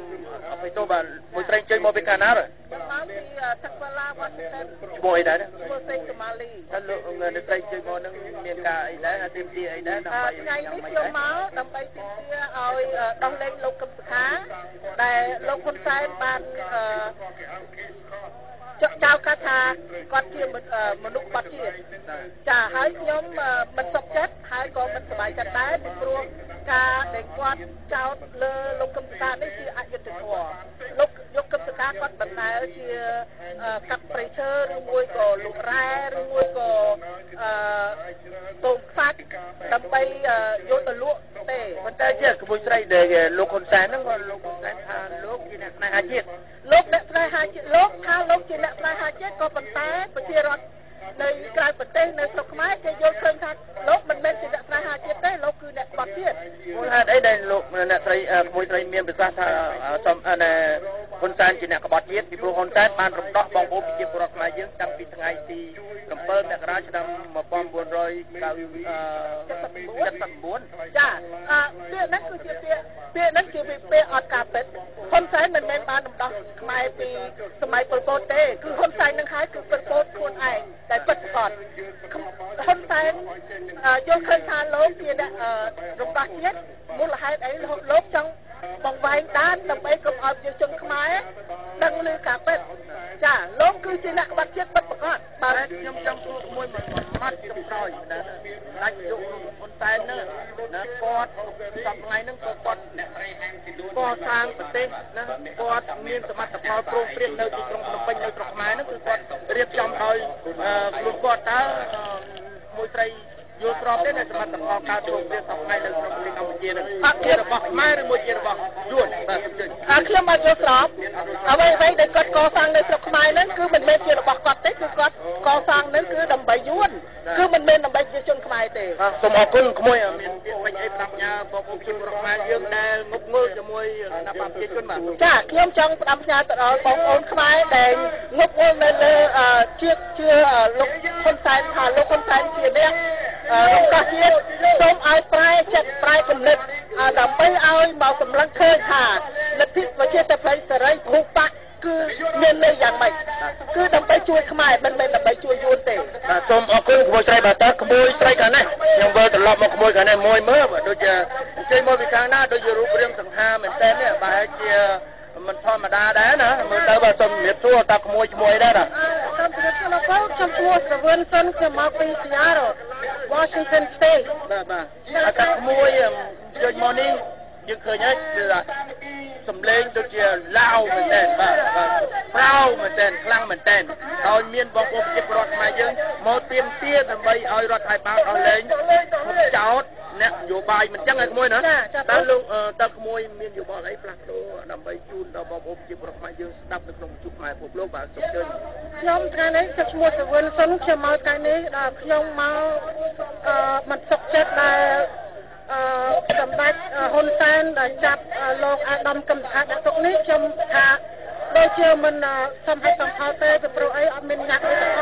អភ័យទោសបាទមួយស្រីជើញមកពីកាណាដែរមកពីទឹកវ៉ាឡាវ៉ាស៊ីនតោនឈ្មោះអីដែរឈ្មោះសេងសូម៉ាលីហើយលោកអ្នកស្រីជើញមកនឹងមានការអីដែរទីមទីអីដែរដើម្បីថ្ងៃនេះខ្ញុំមកដើម្បីទីទាឲ្យដោះលែងលោកកឹមសុខាដែលលោកហ៊ុនសែនបាន ចចៅកាថាគាត់ជាមនុស្សបាត់ជាតិចាហើយខ្ញុំមិនសុខចិត្តហើយក៏មិនសប្បាយចិត្តដែរពីព្រោះការដែលគាត់ចោទលើលោកកឹមសុខានេះជាអយុត្តិធម៌លោកលោកកឹមសុខាគាត់បណ្ដាលជាកាប់ព្រៃឈើឬមួយក៏លុករ៉ែឬមួយក៏អឺតោមខ្សាច់ដើម្បីយកទៅលក់ទេប៉ុន្តែជាក្មួយស្រីដែលលោកហ៊ុនសែនហ្នឹងក៏លោកហ៊ុនសែនថាលោកជាអ្នកស្នេហាជាតិលោកអ្នកស្នេហាជាតិលោកថាលោកជាអ្នកស្នេហាជាតិក៏ប៉ុន្តែប្រជារដ្ឋនៅក្រៅប្រទេសនៅស្រុកខ្មែរគេយល់ឃើញថាលោកមិនមែនជាអ្នកស្នេហាជាតិទេលោកគឺអ្នកបាត់ជាតិមូលហេតុអីដែលលោកអ្នកស្រីក្មួយស្រីមានប្រសាសន៍ថាសំណែហ៊ុនសែនជាអ្នកក្បត់ជាតិពីព្រោះហ៊ុនសែនបានរំដោះបងប្អូនប្រជាពលរដ្ឋខ្មែរយើងតាំងពីថ្ងៃទី7មករាឆ្នាំ1979ចាអឺពាក្យហ្នឹងគឺជាពាក្យពាក្យហ្នឹងជាពាក្យអត់ការពិតហ៊ុនសែនមិនមែនបានរំដោះខ្មែរពីសម័យប៉ុលពតទេគឺហ៊ុនសែននឹងហើយគឺប៉ុលពតខ្លួនឯងតែពិតប្រាកដហ៊ុនសែនយល់ឃើញថាលោកជាអ្នករំដោះជាតិមូលហេតុអីលោកចង់បង្វែងដានដើម្បីកុំឲ្យប្រជាជនខ្មែរដឹងឮការពិតចាលោកគឺជាអ្នកបាត់ជាតិពិតប្រាកដបាទខ្ញុំចង់សួរមួយមួយម៉ាត់ចុងក្រោយណាដាច់យកហ៊ុនសែននោះណាគាត់សប្តាហ៍ថ្ងៃហ្នឹងក៏គាត់កសាងប្រទេសណាគាត់មានសមត្ថផលព្រមព្រៀងនៅទីក្រុងភ្នំពេញនៅស្រុកខ្មែរហ្នឹងគឺគាត់រៀបចំដោយខ្លួនគាត់តើមួយស្រីយល់ស្របទេនៅសមត្ថផលការចូលព្រៀងសប្តាហ៍នៅក្នុងប្រទេសកម្ពុជានឹងអត់ជារបស់ខ្មែរឬមួយជារបស់យួនបាទសូមជឿអើខ្ញុំមកយល់ស្របអ្វីអ្វីដែលគាត់កសាងនៅស្រុកខ្មែរហ្នឹងគឺមិនមែនជារបស់គាត់ទេគឺគាត់កសាងហ្នឹងគឺដើម្បីយួនគឺមិនមែនដើម្បីជាជនខ្មែរទេសូមអរគុណក្មួយមានពាក្យពេចន៍អីប្រាប់ញ៉ាបងប្អូនជនរដ្ឋខ្មែរយើងដែលងប់ងល់ជាមួយគណៈបព្វជិជនបាទចាខ្ញុំចង់ផ្ដាំផ្ញើទៅដល់បងប្អូនខ្មែរដែលងប់ងល់នៅលើជាតិជាលោកហ៊ុនសែនថាលោកហ៊ុនសែនជាអ្នករំដោះជាតិសូមឲ្យប្រែចិត្តប្រែគំនិត ដើម្បីឲ្យមកសម្លឹងឃើញថាលទ្ធិប្រជាធិបតេយ្យសេរីភូបៈគឺមានន័យយ៉ាងម៉េច គឺដើម្បីជួយខ្មែរមិនមែនដើម្បីជួយយួនទេបាទសូមអរគុណក្មួយស្រីបាទតើក្មួយស្រីខាងនេះខ្ញុំវិលត្រឡប់មកក្មួយខាងនេះមួយមើលបាទដូចជាអញ្ជើញមកពីខាងណាដូចជារូបរាងសង្ហាមែនតើនេះប្រហែលជាមិនធម្មតាដែរណាមើលទៅបាទសូមជំរាបសួរតើក្មួយឈ្មោះអីដែរណាសូមជំរាបសួរលោកគ្រូខ្ញុំឈ្មោះសវឿនសុនខ្ញុំមកពី Seattle Washington State បាទបាទអាកាក្មួយជើញមកនេះយើងឃើញហើយ គឺសំឡេងដូចជាឡាវមែនតើបាទប្រៅមែនតើខ្លាំងមែនតើហើយមានបងប្អូនប្រជាពលរដ្ឋខ្មែរយើងមកទៀមទាដើម្បីឲ្យរដ្ឋាភិបាលអស់លែងចោតអ្នកនយោបាយមិនចឹងហើយក្មួយណាតើលោកតើក្មួយមានយោបល់អីផ្លាស់ប្ដូរដើម្បីជូនដល់បងប្អូនប្រជាពលរដ្ឋខ្មែរយើងស្ដាប់នៅក្នុងជួបខ្មែរពិភពលោកបាទសូមជើញខ្ញុំថ្ងៃនេះខ្ញុំឈ្មោះសវឿនសុនខ្ញុំមកថ្ងៃនេះដល់ខ្ញុំមកអឺមិនសុខចិត្តដែលអឺសម្ដេច ហ៊ុនសែនដែលចាប់លោកអាដាមកឹមសុខាដាក់ទុកនេះខ្ញុំថាដូចជាមិនសំហិតសំផលទេពីព្រោះអីអត់មានញ៉ាក់អីទាំ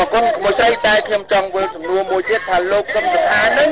អរគុណមួយស្រីតែខ្ញុំចង់វិលសំណួរមួយទៀតថាលោកកម្មសខានឹង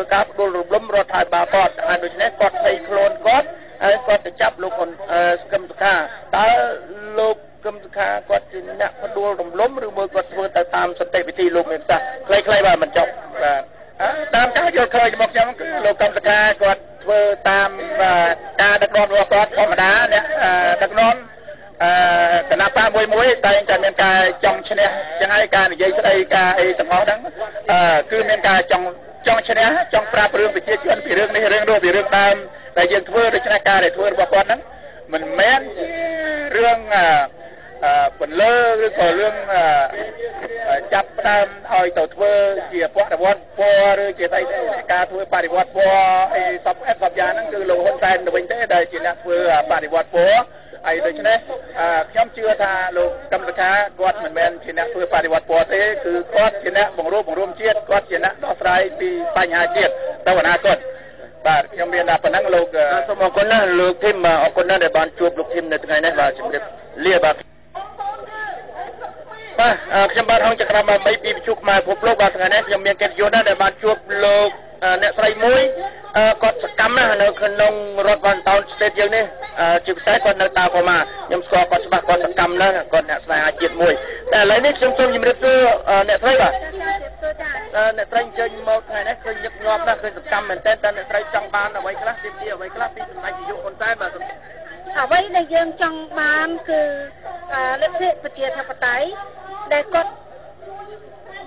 ធ្វើការផ្ដួលរំលំរដ្ឋាភិបាលគាត់ហើយដូច្នេះគាត់ភ័យខ្លួនគាត់ហើយគាត់ទៅចាប់លោកហ៊ុនកឹមសុខាតើលោកគឹមសុខាគាត់ជាអ្នកផ្ដួលរំលំឬមួយគាត់ធ្វើទៅតាមសន្តិវិធីលោកមានសាសខ្លីៗបាទមិនចប់បាទតាមការយល់ឃើញរបស់ខ្ញុំគឺលោកកម្មសខាគាត់ធ្វើតាមការដឹកនាំរបស់គាត់ធម្មតាអ្នកដឹកនាំអឺគណៈបកមួយមួយតែតែមានការចង់ឈ្នះចឹងហើយការនិយាយស្ដីការអីទាំងអស់ហ្នឹងអឺគឺមានការចង់ចង់ឈ្នះចង់ ប្រាប់រឿងប្រជាជនពីរឿងនេះរឿងនោះពីរឿងដើមដែលយើងធ្វើដូច្នេះការដែលធ្វើរបស់គាត់ហ្នឹងមិនមែនជារឿងអឺបន្លឺឬក៏រឿងចាប់ផ្ដើមឲ្យទៅធ្វើជាបដិវត្តពណ៌ឬជាស្អីការធ្វើបដិវត្តពណ៌អីសពអេសពយ៉ាងហ្នឹងគឺលោកហ៊ុនសែនទៅវិញទេដែលជាអ្នកធ្វើបដិវត្តពណ៌ហើយដូច្នេះខ្ញុំជឿថាលោកកម្មសខាគាត់មិនមែនជាអ្នកធ្វើបដិវត្តពណ៌ទេគឺគាត់ជាអ្នកបង្រួបបង្រួមជាតិគាត់ជាអ្នកដោះស្រាយពីបញ្ហាជាតិ ទៅអនាគតបាទខ្ញុំមានតែប៉ុណ្ណឹងលោកសូមអរគុណណាស់លោកធីមអរគុណណាស់ដែលបានជួបលោកធីមនៅថ្ងៃនេះបាទជម្រាបលាបាទបាទខ្ញុំបាទអង្គចក្រម ដែលគាត់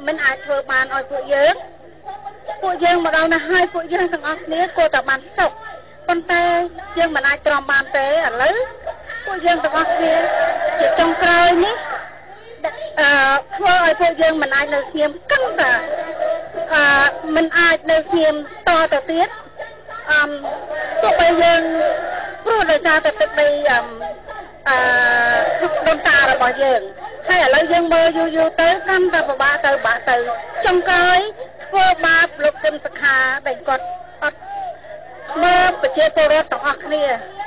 មិនអាចធ្វើបានឲ្យពួកយើងពួកយើងមកដល់ណាហើយពួកយើងទាំងអស់គ្នាគួរតែបានសុខប៉ុន្តែយើងមិនអាចទ្រាំបានទេឥឡូវពួកយើងទាំងអស់គ្នាជាចុងក្រោយនេះអឺធ្វើឲ្យពួកយើងមិនអាចនៅស្ងៀមកាន់តែអឺមិនអាចនៅស្ងៀមតទៅទៀតអឺទោះបីយើងព្រោះដោយសារតែទឹកដីអឺអឺដូនតារបស់យើង ហើយឥឡូវយើងមើលយូរយូរទៅកាន់តែពិបាកទៅបាក់ទៅចុងក្រោយធ្វើបាបលោកគឹមសខាដែលគាត់អត់មើលប្រជាពលរដ្ឋទាំងអស់គ្នា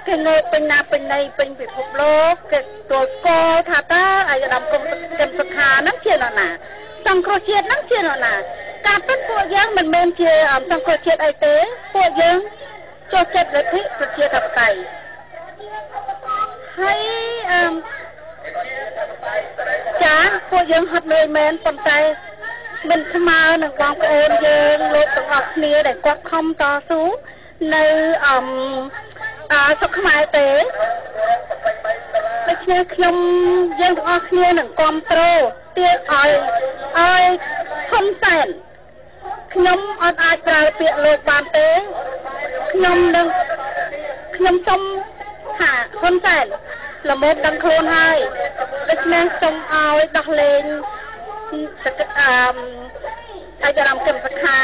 គេងើបពេញណាពេញណីពេញពិភពលោកគេទួលស្គាល់ថាតើអាយដាមគុំគឹមសខាហ្នឹងជានរណាសង្គ្រោះជាតិហ្នឹងជានរណាការពិតពួកយើងមិនមែនជាសង្គ្រោះជាតិអីទេពួកយើងចូលចិត្តលទ្ធិប្រជាធិបតេយ្យហើយអឺ ចាពួកយើងហត់នឿយមែនប៉ុន្តែមិនស្មើនឹងបងប្អូនយើងលោកទាំងអស់គ្នាដែលគាត់ខំតស៊ូនៅអឺអសុខខ្មែរទេដូច្នេះខ្ញុំយើងទាំងអស់គ្នានឹងគ្រប់គ្រងទៀតឲ្យឲ្យធំសែនខ្ញុំអត់អាចប្រើពាក្យលោកបានទេខ្ញុំនឹងខ្ញុំសុំថាហ៊ុនសែន ល្មមដឹងខ្លួនហើយដូច្នេះសូមឲ្យដោះលែងអឺអាយរំគឹមសខា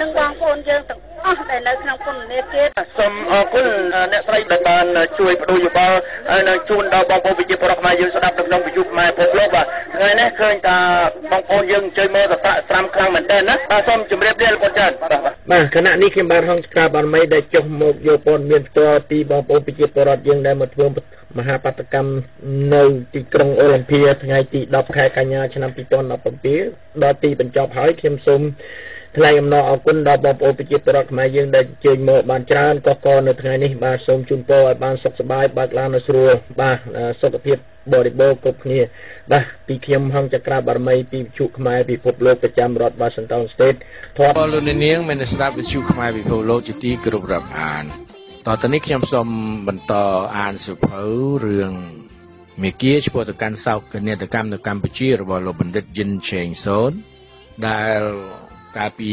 និងបងប្អូនយើងទាំងអស់ដែលនៅក្នុងពន្ធនាគារសូមអរគុណអ្នកស្រីដែលបានជួយបដូរយោបល់ហើយនឹងជូនដល់បងប្អូនប្រជាពលរដ្ឋខ្មែរយើងស្ដាប់នៅក្នុងវិទ្យុខ្មែរពុកលោកបាទថ្ងៃនេះឃើញថាបងប្អូនយើងអញ្ជើញមកទៅត្រាំខ្លាំងមែនទែនណាបាទសូមជម្រាបលាលោកបងចានបាទបាទគណៈនេះខ្ញុំបានហងស្ក្រាបអរមីដែលចុះមកយកព័ត៌មានផ្ទាល់ពីបងប្អូនប្រជាពលរដ្ឋយើងដែលមកធ្វើ មហាបាតកម្មនៅទីក្រុងអូឡ িম্প ៀថ្ងៃទី10ខែកញ្ញាឆ្នាំ2017ដល់ទីបញ្ចប់ហើយខ្ញុំសូមថ្លែងអំណរអគុណដល់បងប្អូនប្រជាពលរដ្ឋខ្មែរយើងដែលអញ្ជើញមកបានច្រើនកកកនៅថ្ងៃនេះបាទសូមជូនពរឲ្យបានសុខសប្បាយបើកឡាននៅស្រួលបាទសុខភាពបរិបូរណ៍គ្រប់គ្នាបាទពីខ្ញុំហងចក្រាបារមីពីវិទ្យុខ្មែរពិភពលោកប្រចាំរដ្ឋ Washington State ធម៌លោកនាងមានស្ដាប់វិទ្យុខ្មែរពិភពលោកជាទីគោរពរាប់អាន តទៅនេះខ្ញុំសូមបន្តអានសៀវភៅរឿងមេគាឈ្មោះទៅកាន់សោកនាដកម្មនៅកម្ពុជារបស់លោកបណ្ឌិតយិនឆេងសូនដែលកាលពី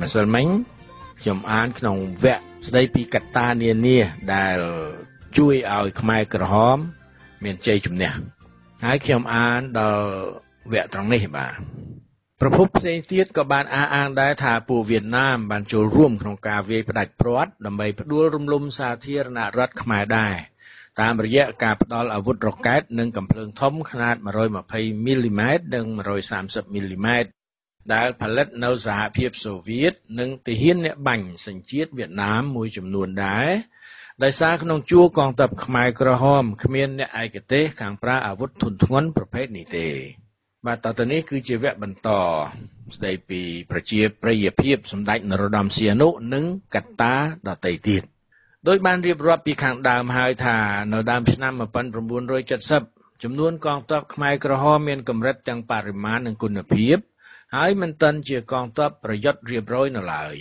ម្សិលមិញខ្ញុំអានក្នុងវគ្គស្ដីពីកត្តានានាដែលជួយឲ្យខ្មែរក្រហម មានជ័យជំនះហើយខ្ញុំអានដល់វគ្គត្រង់នេះបាទ ប្រភពផ្សេងទៀតក៏បានអះអាងដែរថាពួកវៀតណាមបានចូលរួមក្នុងការវាយផ្ដាច់ព្រាត់ដើម្បីផ្ដួលរំលំសាធារណរដ្ឋខ្មែរដែរតាមរយៈការផ្ដល់អាវុធរ៉ុកែតនិងកាំភ្លើងធំខ្នាត120មីលីម៉ែត្រនិង130មីលីម៉ែត្រដែលផលិតនៅសហភាពសូវៀតនិងទាហានអ្នកបាញ់សញ្ជាតិវៀតណាមមួយចំនួនដែរដោយសារក្នុងជួរកងទ័ពខ្មែរក្រហមគ្មានអ្នកឯកទេសខាងប្រើអាវុធធុនធ្ងន់ប្រភេទនេះទេ បាទតទៅនេះគឺជាវគ្គបន្តស្ដីពីប្រជាប្រិយភាពសម្ដេចនរោត្តមសីហនុនិងកត្តាដទៃទៀតដោយបានរៀបរាប់ពីខាងដើមហើយថានៅដើមឆ្នាំ1970ចំនួនកងទ័ពខ្មែរក្រហមមានកម្រិតទាំងបរិមាណនិងគុណភាព ហើយមិនទាន់ជាកងទ័ពប្រយុទ្ធរៀបរយនៅឡើយ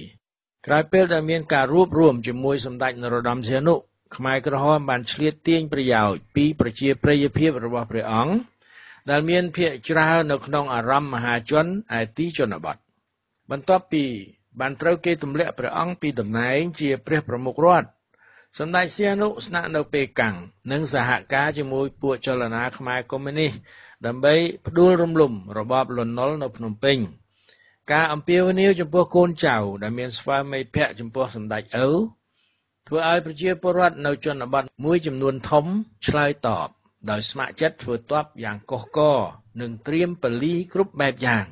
ក្រោយពេលដែលមានការរួបរวมជាមួយសម្ដេចនរោត្តមសីហនុខ្មែរក្រហមបានឆ្លៀតទាញប្រយោជន៍ពីប្រជាប្រិយភាពរបស់ព្រះអង្គ ដែលមានភាកច្រើននៅក្នុងអារម្មណ៍មហាជនឯទីជនបទបន្ទាប់ពីបានត្រូវគេទម្លាក់ព្រះអង្គពីតំណែងជាព្រះប្រមុខរដ្ឋសម្ដេចសៀនុស្នាក់នៅពេកាំងនិងសហការជាមួយពួកចលនាខ្មែរកុម្មុយនីសដើម្បីផ្ដួលរំលំរបបលន់នល់នៅភ្នំពេញ ការអំពាវនាវចំពោះកូនចៅដែលមានស្វាមីភក្តិចំពោះសម្ដេចឪធ្វើឲ្យប្រជាពលរដ្ឋនៅជនបទមួយចំនួនធំឆ្លើយតប ដោយស្ម័គ្រចិត្តធ្វើទ័ពយ៉ាងកុះករនិងត្រៀមពលីគ្រប់បែបយ៉ាង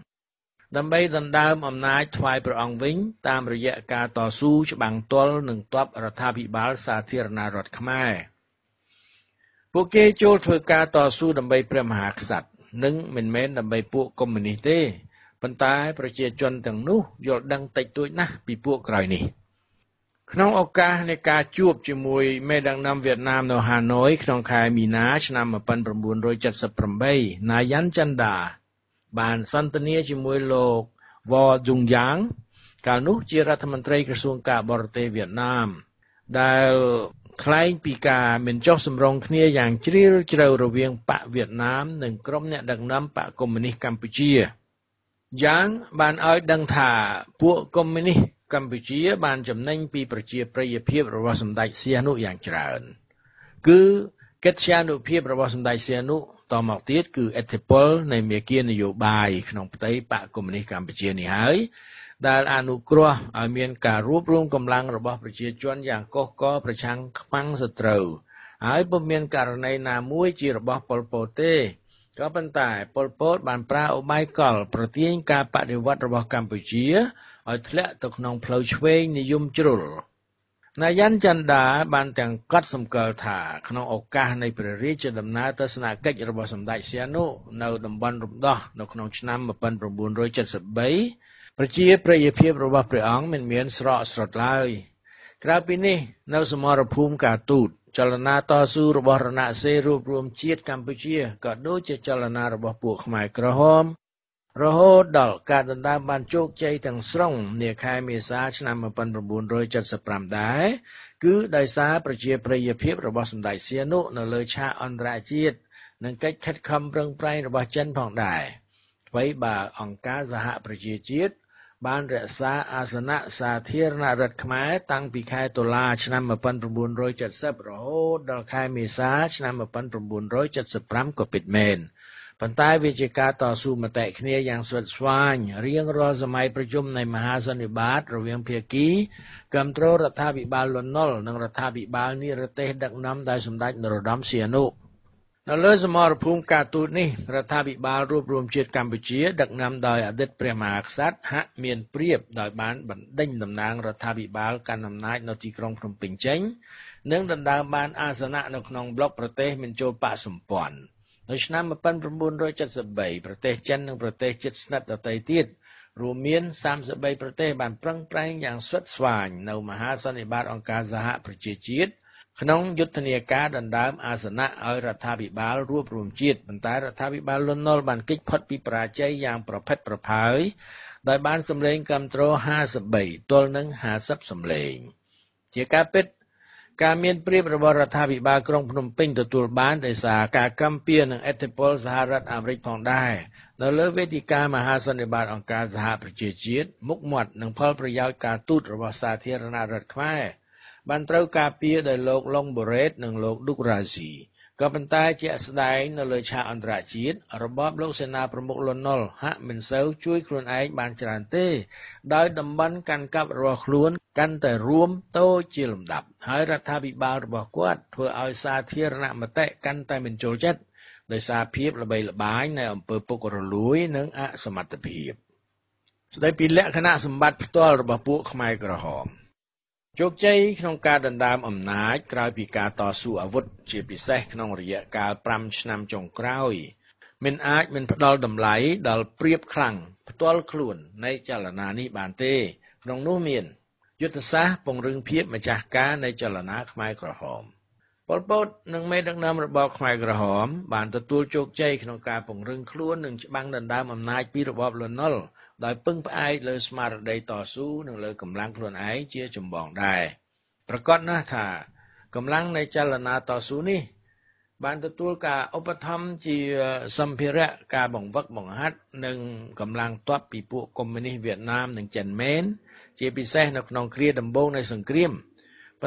ដើម្បីដណ្ដើមអំណាចថ្វាយព្រះអង្គវិញ តាមរយៈការតស៊ូច្បាំងទល់នឹងទ័ពរដ្ឋាភិបាលសាធារណរដ្ឋខ្មែរពួកគេចូលធ្វើការតស៊ូដើម្បីព្រះមហាក្សត្រនិងមិនមែនដើម្បីពួកកុម្មុយនីសទេប៉ុន្តែប្រជាជនទាំងនោះយល់ដឹងតិចតួចណាស់ពីពួកក្រោយនេះ ក្នុងឱកាសនៃការជួបជាមួយមេដឹកនាំវៀតណាមនៅហាណូយក្នុងខែមីនាឆ្នាំ1978ណាយ៉ាន់ចន្ទាបានសន្ទនាជាមួយលោកវ៉ឌុងយ៉ាង កាលនោះជារដ្ឋមន្ត្រីក្រសួងការបរទេសវៀតណាម ដែលថ្លែងពីការមិនចុះសម្រុងគ្នាយ៉ាងជ្រាលជ្រៅរវាងបកវៀតណាម និងក្រុមអ្នកដឹកនាំបកកុម្មុយនីសកម្ពុជាយ៉ាងបានឲ្យដឹងថាពួកកុម្មុយនីស កម្ពុជាបានចំណេញពីប្រជាប្រិយភាពរបស់សម្ដេចសៀនុយ៉ាងច្រើន គឺកិត្យានុភាពរបស់សម្ដេចសៀនុតមកទៀតគឺអធិពលនៃមេគានយោបាយក្នុងផ្ទៃបកកុម្មុយនីសកម្ពុជានេះហើយដែលអនុគ្រោះឲ្យមានការរួបរวมកម្លាំងរបស់ប្រជាជនយ៉ាងកុះករប្រឆាំងខ្មាំងសត្រូវហើយពុំមានករណីណាមួយជារបស់ប៉ុលពតទេក៏ប៉ុន្តែប៉ុលពតបានប្រើឧបាយកលប្រទាញការបដិវត្តរបស់កម្ពុជា ឲ្យធ្លាក់ទៅក្នុងផ្លូវឆ្វេងនិយមជ្រុលនាយ័នចន្ទាបានទាំងកត់សម្គាល់ថាក្នុងឱកាសនៃព្រះរាជដំណើរទស្សនកិច្ចរបស់សម្ដេចសៀនុនៅតំបន់រំដោះនៅក្នុងឆ្នាំ1973ប្រជាប្រិយភាពរបស់ព្រះអង្គមិនមានស្រកស្រដឡើយក្រៅពីនេះនៅសមរភូមិការទូតចលនាតស៊ូរបស់រណសេរីរួបរวมជាតិកម្ពុជាក៏ដូចជាចលនារបស់ពួកខ្មែរក្រហម រហូតដល់ការដណ្ដើមបានជោគជ័យទាំងស្រុងនាខែមេសាឆ្នាំ1975ដែរគឺដោយសារប្រជាប្រិយភាពរបស់សម្ដេចសៀនុនៅលើឆាកអន្តរជាតិនិងកិច្ចខិតខំប្រឹងប្រែងរបស់ចិនផងដែរអ្វីបើអង្គការសហប្រជាជាតិបានរក្សាអាសនៈសាធារណរដ្ឋខ្មែរតាំងពីខែតុលាឆ្នាំ1970រហូតដល់ខែមេសាឆ្នាំ1975ក៏ពិតមែន ប៉ុន្តែវាជាការតស៊ូមតិគ្នាយ៉ាងស្វិតស្វាញរៀងរាល់សម័យប្រជុំនៃមហាសន្និបាតរវាងភាគីគ្រប់គ្រងរដ្ឋាភិបាលលន់នល់និងរដ្ឋាភិបាលនិរទេសដឹកនាំដោយសម្ដេចនរោត្តមសីហនុនៅលើសមរភូមិការទូតនេះរដ្ឋាភិបាលរួបរวมជាតិកម្ពុជា ដឹកនាំដោយអតីតព្រះមហាក្សត្រហាក់មានព្រៀបដោយបានបណ្ដេញតំណាងរដ្ឋាភិបាលកាន់អំណាចនៅទីក្រុងភ្នំពេញចេញនិងដណ្ដើមបានអាសនៈនៅក្នុងប្លុកប្រទេសមិនចូលបកសម្ព័ន្ធ នៅឆ្នាំ1973ប្រទេសចិននិងប្រទេសជិតស្និទ្ធដទៃទៀតរួមមាន33ប្រទេសបានប្រឹងប្រែងយ៉ាងស្វិតស្វាញនៅមហាសន្និបាតអង្គការសហប្រជាជាតិក្នុងយុទ្ធនាការដណ្ដើមអាសនៈឲ្យរដ្ឋាភិបាលរួបរวมជាតិប៉ុន្តែរដ្ឋាភិបាលលន់នល់បានគេចផុតពីបរាជ័យយ៉ាងប្រផិតប្រផើយដោយបានសម្លេងគ្រប់គ្រង53ទល់នឹង50សម្លេង ជាការពិត ការមានព្រៀបរបស់រដ្ឋាភិបាលក្រុងភ្នំពេញទទួលបានដោយសារការកម្ពុជានិងអធិបុលសហរដ្ឋអាមេរិកផងដែរនៅលើវេទិកាមហាសន្និបាតអង្គការសហប្រជាជាតិមុខមាត់និងផលប្រយោជន៍ការទូតរបស់សាធារណរដ្ឋខ្មែរបានត្រូវការពារដោយលោកឡុងបូរ៉េតនិងលោកឌុករ៉ាស៊ី ក៏ប៉ុន្តែជាក់ស្ដែងនៅលើឆាកអន្តរជាតិរបបលោកសេនាប្រមុខលន់នល់ហាក់មិនសូវជួយខ្លួនឯងបានច្រើនទេ ដោយតំបន់កាន់កាប់របស់ខ្លួនកាន់តែរួមតូចជាលំដាប់ ហើយរដ្ឋាភិបាលរបស់គាត់ធ្វើឲ្យសាធារណមតិកាន់តែមិនចូលចិត្តដោយសារភាពល្បីល្បាញនៃអំពើពុករលួយនិងអសមត្ថភាព ស្ដីពីលក្ខណៈសម្បត្តិផ្ទាល់របស់ពួកខ្មែរក្រហម ជោគជ័យក្នុងការដណ្ដើមអំណាចក្រោយពីការតស៊ូអាវុធជាពិសេសក្នុងរយៈកាល5ឆ្នាំចុងក្រោយមិនអាចមិនផ្ដល់តម្លៃដល់ព្រៀបខ្លាំងផ្ទាល់ខ្លួននៃចលនានេះបានទេ ក្នុងនោះមាន យុទ្ធសាស្ត្រពង្រឹងភាពម្ចាស់ការនៃចលនាខ្មែរក្រហម ប៉ុលពតនិងមេដឹកនាំរបបខ្មែរក្រហម បានទទួលជោគជ័យក្នុងការពង្រឹងខ្លួននិងច្បាំងដណ្ដើមអំណាចពីរបបលន់នល់ដោយពឹងផ្អែកលើស្មារតីតស៊ូនិងលើកម្លាំងខ្លួនឯងជាចម្បងដែរប្រកាសណាស់ថាកម្លាំងនៃចលនាតស៊ូនេះ បានទទួលការឧបត្ថម្ភជាសម្ភារៈការបង្វឹកបង្ហាត់និងកម្លាំងទ័ពពីពួកកុម្មុយនីសវៀតណាមនិងចិនមែនជាពិសេសនៅក្នុងគ្រាដំបូងនៃសង្គ្រាម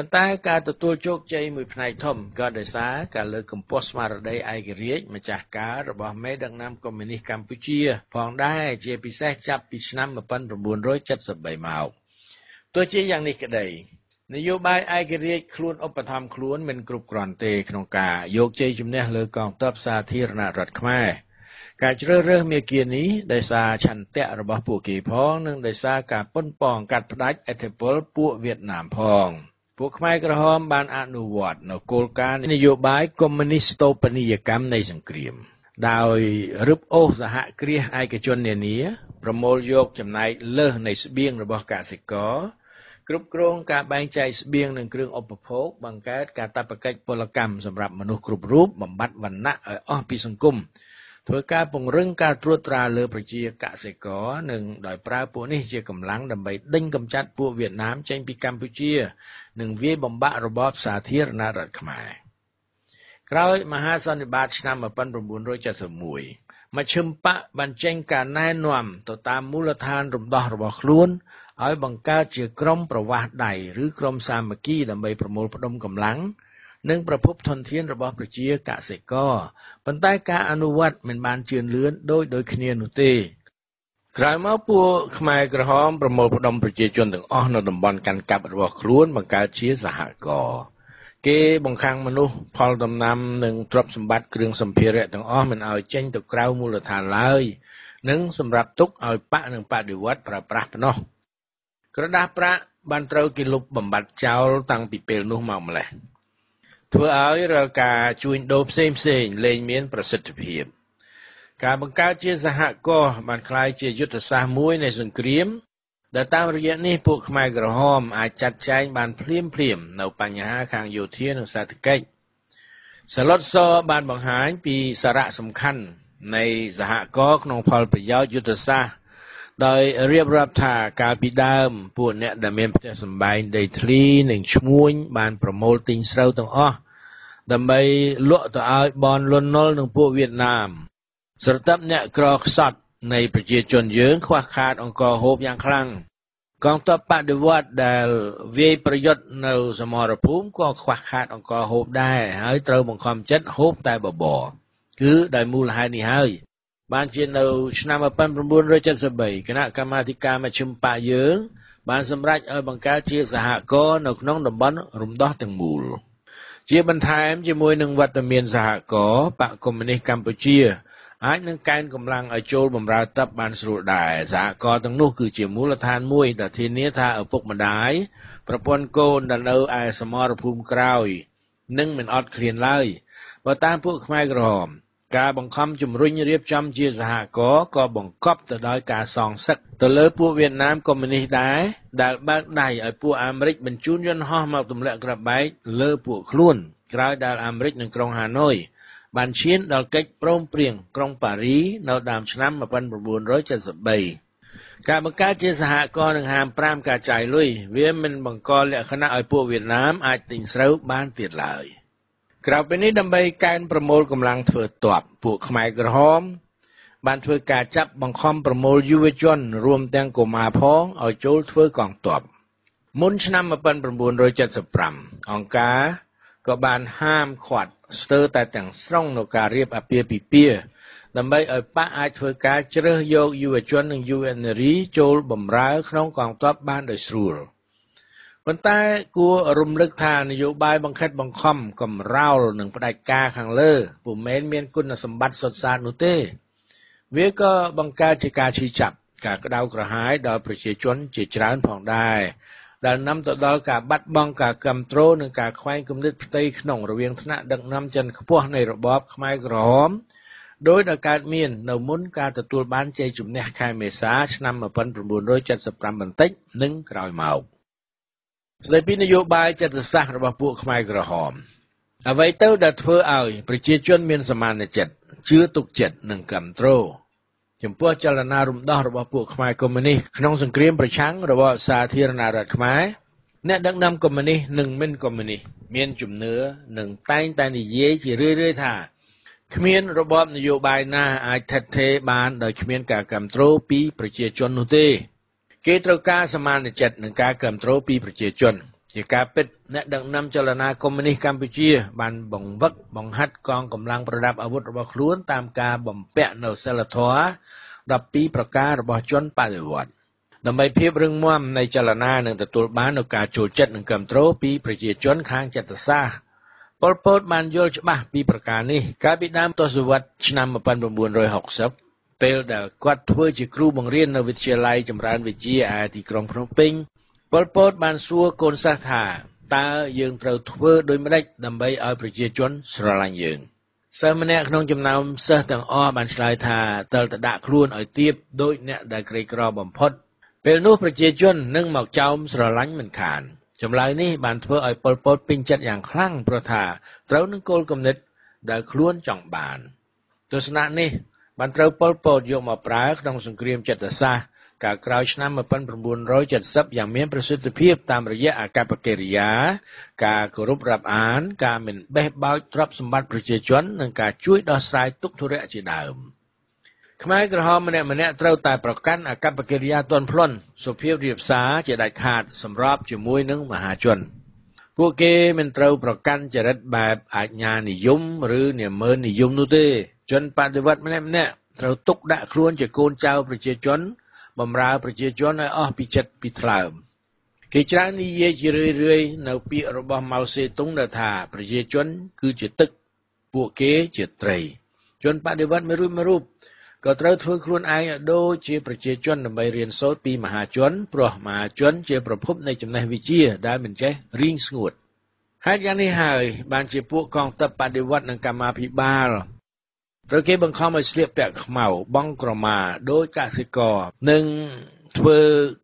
ប៉ុន្តែការទទួលជោគជ័យមួយផ្នែកធំក៏ដោយសារការលើកកម្ពស់ស្មារតីឯករាជ្យម្ចាស់ការរបស់មេដឹកនាំកុម្មុយនីសកម្ពុជា ផងដែរជាពិសេសចាប់ពីឆ្នាំ1973មកទោះជាយ៉ាងនេះក្តីនយោបាយឯករាជ្យខ្លួនឧបត្ថម្ភខ្លួនមិនគ្រប់គ្រាន់ទេក្នុងការយកជ័យជំនះលើកងទ័ពសាធារណរដ្ឋខ្មែរការជ្រើសរើសមេគានេះដោយសារឆន្ទៈរបស់ពួកគេផងនិងដោយសារការប៉ុនប៉ងកាត់ផ្ដាច់ឥទ្ធិពលពួកវៀតណាមផង។ ពួកខ្មែរក្រហមបានអនុវត្តនៅគោលការណ៍នយោបាយកុម្មុយនីស្តូបនីយកម្មនៃសង្គ្រាម ដោយរឹបអូសសហគ្រាសឯកជននានាប្រមូលយកចំណែកលើសនៃស្បៀងរបស់កសិករគ្រប់គ្រងការបែងចែកស្បៀងនិងគ្រឿងឧបភោគបង្កើតការតបកិច្ចពលកម្មសម្រាប់មនុស្សគ្រប់រូបបំបត្តិវណ្ណៈឲ្យអស់ពីសង្គម ធ្វើការពង្រឹងការត្រួតត្រាលើប្រជាកសិករនិងដោយប្រើពួកនេះជាកម្លាំងដើម្បីដេញកម្ចាត់ពួកវៀតណាមចេញពីកម្ពុជា និងវាយបំបាក់របបសាធារណរដ្ឋខ្មែរក្រោយមហាសន្និបាតឆ្នាំ1971មជ្ឈិមបកបានចេញការណែនាំទៅតាមមូលដ្ឋានរំដោះរបស់ខ្លួនឲ្យបង្កើតជាក្រុមប្រវាស់ដៃឬក្រុមសាមគ្គីដើម្បីប្រមូលផ្ដុំកម្លាំង និងប្រភពធនធានរបស់ប្រជាកសិករប៉ុន្តែការអនុវត្តមិនបានជឿនលឿនដោយដូចគ្នានោះទេក្រោយមកពួកខ្មែរក្រហមប្រមូលផ្ដុំប្រជាជនទាំងអស់នៅតំបន់កាន់កាប់របស់ខ្លួនបង្កើតជាសហករណ៍គេបង្ខាំងមនុស្សផលដំណាំនិងទ្រព្យសម្បត្តិគ្រឿងសម្ភារៈទាំងអស់មិនឲ្យចេញទៅក្រៅមូលដ្ឋានឡើយនិងសម្រាប់ទុកឲ្យបកនិងបដិវត្តប្រើប្រាស់ប៉ុណ្ណោះក្រដាស់ប្រាក់បានត្រូវគេលុបបំបត្តិចោលតាំងពីពេលនោះមកម្លេះ ធ្វើឲ្យរាល់ការជួញដូរផ្សេងផ្សេងលែងមានប្រសិទ្ធភាពការបង្កើតជាសហគមន៍បានក្លាយជាយុទ្ធសាស្ត្រមួយនៃសង្គ្រាមដែលតាមរយៈនេះពួកខ្មែរក្រហមអាចចាត់ចែងបានភ្លាមភ្លាមនៅបញ្ហាខាងយោធានិងសេដ្ឋកិច្ចសាឡុតសបានបង្ហាញពីសារៈសំខាន់នៃសហគមន៍ក្នុងផលប្រយោជន៍យុទ្ធសាស្ត្រ ដោយរៀបរាប់ថាកាលពីដើមពួកអ្នកដែលមានផ្ទះសម្បែងដីធ្លីនិងឈ្មួញបានប្រមូលទិញស្រូវទាំងអស់ដើម្បីលក់ទៅឲ្យបនលន់នល់នឹងពួកវៀតណាមស្រទាប់អ្នកក្រខ្សត់នៃប្រជាជនយើងខ្វះខាតអង្គហូបយ៉ាងខ្លាំងកងទ័ពបដិវត្តដែលវាយប្រយុទ្ធនៅសមរភូមិក៏ខ្វះខាតអង្គហូបដែរហើយត្រូវបង្ខំចិត្តហូបតែបបរគឺដោយមូលហេតុនេះហើយ បានជានៅឆ្នាំ1973គណៈកម្មាធិការមជ្ឈិមបកយើង បានសម្រេចឲ្យបង្កើតជាសហគមន៍នៅក្នុងតំបន់រំដោះទាំងមូល ជាបន្ថែមជាមួយនឹងវត្តមានសហគមន៍បកកុម្មុយនីសកម្ពុជាអាចនឹងកែនកម្លាំងឲ្យចូលបម្រើតបបានស្រួលដែរសហគមន៍ទាំងនោះគឺជាមូលដ្ឋានមួយដែលធានាថាឪពុកម្ដាយប្រពន្ធកូនដែលនៅឯសមរភូមិក្រោយនឹងមិនអត់ឃ្លានឡើយបើតាមពួកខ្មែរក្រហម ការបង្ខំជំរុញរៀបចំជាសហគមន៍ក៏បង្កប់ទៅដោយការសងសឹកទៅលើពួកវៀតណាមកុម្មុយនីសដែរដែលបើកដៃឲ្យពួកអាមេរិកបញ្ជូនយន្តហោះមកទម្លាក់ក្របបែកលើពួកខ្លួនក្រោយដែលអាមេរិកនិងក្រុងហាណូយបានឈានដល់កិច្ចព្រមព្រៀងក្រុងប៉ារីនៅដើមឆ្នាំ1973ការបង្កើតជាសហគមន៍នឹងហាម5ការចាយលុយវាមិនបង្កលក្ខណៈឲ្យពួកវៀតណាមអាចទិញស្រូវបានទៀតឡើយ។ ក្រៅពីនេះដើម្បីកែនប្រមូលកម្លាំងធ្វើទ័ពពួកខ្មែរក្រហម បានធ្វើការចាប់បង្ខំប្រមូលយុវជន រួមទាំងកុមារផងឲ្យចូលធ្វើកងទ័ពមុនឆ្នាំ1975អង្គការក៏បានហាមឃាត់ស្ទើរតែទាំងស្រុងនៅការរៀបអាពាហ៍ពិពាហ៍ដើម្បីឲ្យបកអាចធ្វើការជ្រើសយកយុវជននិងយុវនារីចូលបម្រើក្នុងកងទ័ពបានដោយស្រួល។ ប៉ុន្តែគួររំលឹកថានយោបាយបង្ខិតបង្ខំកំរោលនិងផ្ដាច់ការខាងលើពុំមែនមានគុណសម្បត្តិសុទ្ធសាធនោះទេ វាក៏បង្កើតជាការឈឺចាប់ការក្តៅក្រហាយដល់ប្រជាជនជាច្រើនផងដែរដែលនាំទៅដល់ការបាត់បង់ការគ្រប់គ្រងនិងការខ្វែងគំនិតផ្ទៃក្នុងរវាងថ្នាក់ដឹកនាំចិនខ្ពស់នៃរបបខ្មែរក្រហមដោយដែលកើតមាននៅមុនការទទួលបានជ័យជំនះខែមេសាឆ្នាំ1975បន្តិចនិងក្រោយមក។ ស្ដីពីនយោបាយចិត្តសាស្ត្ររបស់ពួកខ្មែរក្រហម អ្វីទៅដែលធ្វើឲ្យប្រជាជនមានសមានចិត្តជឿទុកចិត្តនិងគ្រប់គ្រងចំពោះចលនារំដោះរបស់ពួកខ្មែរកុម្មុយនីសក្នុងសង្គ្រាមប្រឆាំងរបបសាធារណរដ្ឋខ្មែរអ្នកដឹកនាំកុម្មុយនីសនិងមិនកុម្មុយនីសមានជំនឿនិងតែងតែនិយាយជារឿយៗថាគ្មានរបបនយោបាយណាអាចថិតថេរបានដោយគ្មានការគ្រប់គ្រងពីប្រជាជននោះទេ គេត្រូវការសមានចិត្តនិងការគ្រប់គ្រងពីប្រជាជន ជាការពិតអ្នកដឹកនាំចលនាកុម្មុយនីសកម្ពុជា បានបង្វឹកបង្ហាត់កងកម្លាំងប្រដាប់អាវុធរបស់ខ្លួនតាមការបំពាក់នៅសិលធម៌12ប្រការរបស់ជនបដិវត្តដើម្បីភាពរឹងមាំនៃចលនានឹងទទួលបាននូវការចូលចិត្តនិងគ្រប់គ្រងពីប្រជាជនខាងចិត្តសាស្ត្រប៉ុលពតបានយល់ច្បាស់ពីប្រការនេះកាលពីដើមទសវត្សរ៍ឆ្នាំ1960 ពេលដែលគាត់ធ្វើជាគ្រូបង្រៀននៅវិទ្យាល័យចម្រើនវិទ្យាឯទីក្រុងភ្នំពេញប៉ុលពតបានសួរកូនសិស្សថាតើយើងត្រូវធ្វើដូចម្តេចដើម្បីឲ្យប្រជាជនស្រឡាញ់យើងសិស្សម្នាក់ក្នុងចំណោមសិស្សទាំងអស់បានឆ្លើយថាត្រូវតែដាក់ខ្លួនឲ្យទៀបដូចអ្នកដែលក្រីក្របំផុតពេលនោះប្រជាជននឹងមកចោមស្រឡាញ់មិនខានចម្លើយនេះបានធ្វើឲ្យប៉ុលពតពេញចិត្តយ៉ាងខ្លាំងព្រោះថាត្រូវនឹងគោលគំនិតដែលខ្លួនចង់បានទស្សនៈនេះ បានត្រូវប៉ុលពតយកមកប្រើក្នុងសង្គ្រាមចិត្តសាស្ត្រកាលក្រោយឆ្នាំ1970យ៉ាងមានប្រសិទ្ធភាពតាមរយៈអកប្បកិរិយា ការគោរពរាប់អាន ការមិនបេះបោចទ្រព្យសម្បត្តិប្រជាជននិងការជួយដោះស្រាយទុក្ខធុរៈជាដើមខ្មែរក្រហមម្នាក់ម្នាក់ត្រូវតែប្រកាន់អកប្បកិរិយាទន់ភ្លន់សុភាពរៀបសារជាដាច់ខាតសម្របជាមួយនឹងមហាជនពួកគេមិនត្រូវប្រកាន់ចរិតបែបអាជ្ញានិយម ឬនិមឺននិយមនោះទេ ជនបដិវត្តម្នាក់ម្នាក់ត្រូវទុកដាក់ខ្លួនជាកូនចៅប្រជាជនបម្រើប្រជាជនឲ្យអស់ពីចិត្តពីថ្លើមគេច្រើននិយាយជារឿយរឿយនៅពាក្យរបស់ម៉ៅសេតុងដែលថាប្រជាជនគឺជាទឹកពួកគេជាត្រី ជនបដិវត្តន៍មួយរូបមួយរូបក៏ត្រូវធ្វើខ្លួនឯងឲ្យដូចជាប្រជាជនដើម្បីរៀនសូត្រពីមហាជនព្រោះមហាជនជាប្រភពនៃចំណេះវិជ្ជាដែលមិនចេះរីងស្ងួតហេតុយ៉ាងនេះហើយបានជាពួកកងទ័ពបដិវត្តនិងកម្មាភិបាល ត្រូវគេបង្ខំឲ្យស្លៀកពាក់ខ្មៅបង់ក្រមាដោយកសិករនិងធ្វើ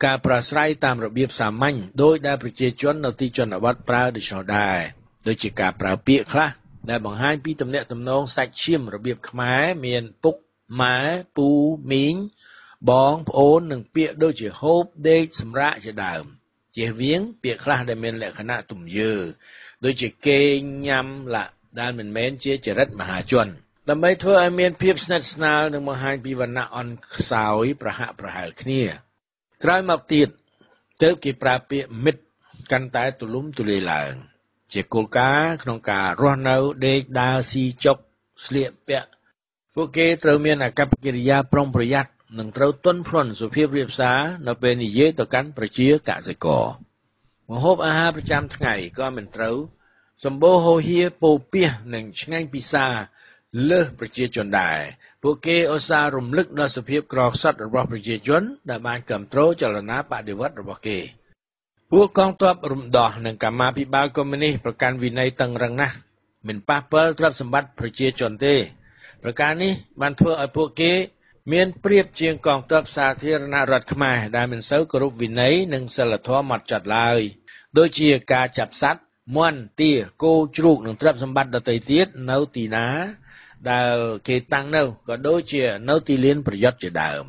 ការប្រស្រ័យតាមរបៀបសាមញ្ញដោយដែលប្រជាជននៅទីជនបទប្រើដូច្នោះដែរដូចជាការប្រើពាក្យខ្លះដែលបង្ហាញពីទំនាក់ទំនងសាច់ឈាមរបៀបខ្មែរមានពុកម៉ែពូមីងបងប្អូននិងពាក្យដូចជាហូបដេកសម្រាកជាដើមជៀសវាងពាក្យខ្លះដែលមានលក្ខណៈទំយើដូចជាគេងញ៉ាំឡាដែលមិនមែនជាចរិតមហាជន ដើម្បីធ្វើឲ្យមានភាពស្និទ្ធស្នាលនិងបង្ហាញពីវណ្ណៈអន់ខ្សោយប្រហាក់ប្រហែលគ្នា ក្រោយមកទៀតទើបគេប្រើពាក្យមិត្តកាន់តែទូលំទូលាយឡើង ជាគោលការណ៍ក្នុងការរស់នៅដេកដើរស៊ីចុកស្លៀកពាក់ពួកគេត្រូវមានអាកប្បកិរិយាប្រុងប្រយ័ត្ននិងត្រូវទន់ភ្លន់សុភាពរាបសារនៅពេលនិយាយទៅកាន់ប្រជាកសិករម្ហូបអាហារប្រចាំថ្ងៃក៏មិនត្រូវសម្បូរហូរហៀពោពាសនិងឆ្ងាញ់ពិសា លើសប្រជាជនដែរពួកគេឧស្សាហ៍រំលឹកដល់សភាពក្រខ្សត់របស់ប្រជាជន ដែលបានគ្រប់គ្រងចលនាបដិវត្តរបស់គេពួកកងទ័ពរំដោះនិងកម្មាភិបាលកុម្មុយនីសប្រកាន់វិន័យតឹងរឹងណាស់មិនប៉ះពាល់ទ្រព្យសម្បត្តិប្រជាជនទេប្រការនេះបានធ្វើឲ្យពួកគេ មានប្រៀបជាងកងទ័ពសាធារណរដ្ឋខ្មែរដែលមិនសូវគោរពវិន័យនិងសិលធម៌ម៉ត់ចត់ឡើយដូចជាការចាប់សត្វមន់ទាគោជ្រូកនិងទ្រព្យសម្បត្តិដទៃទៀតនៅទីណា ដែលគេតាំងនៅក៏ដូចជានៅទីលានប្រយុទ្ធជាដើម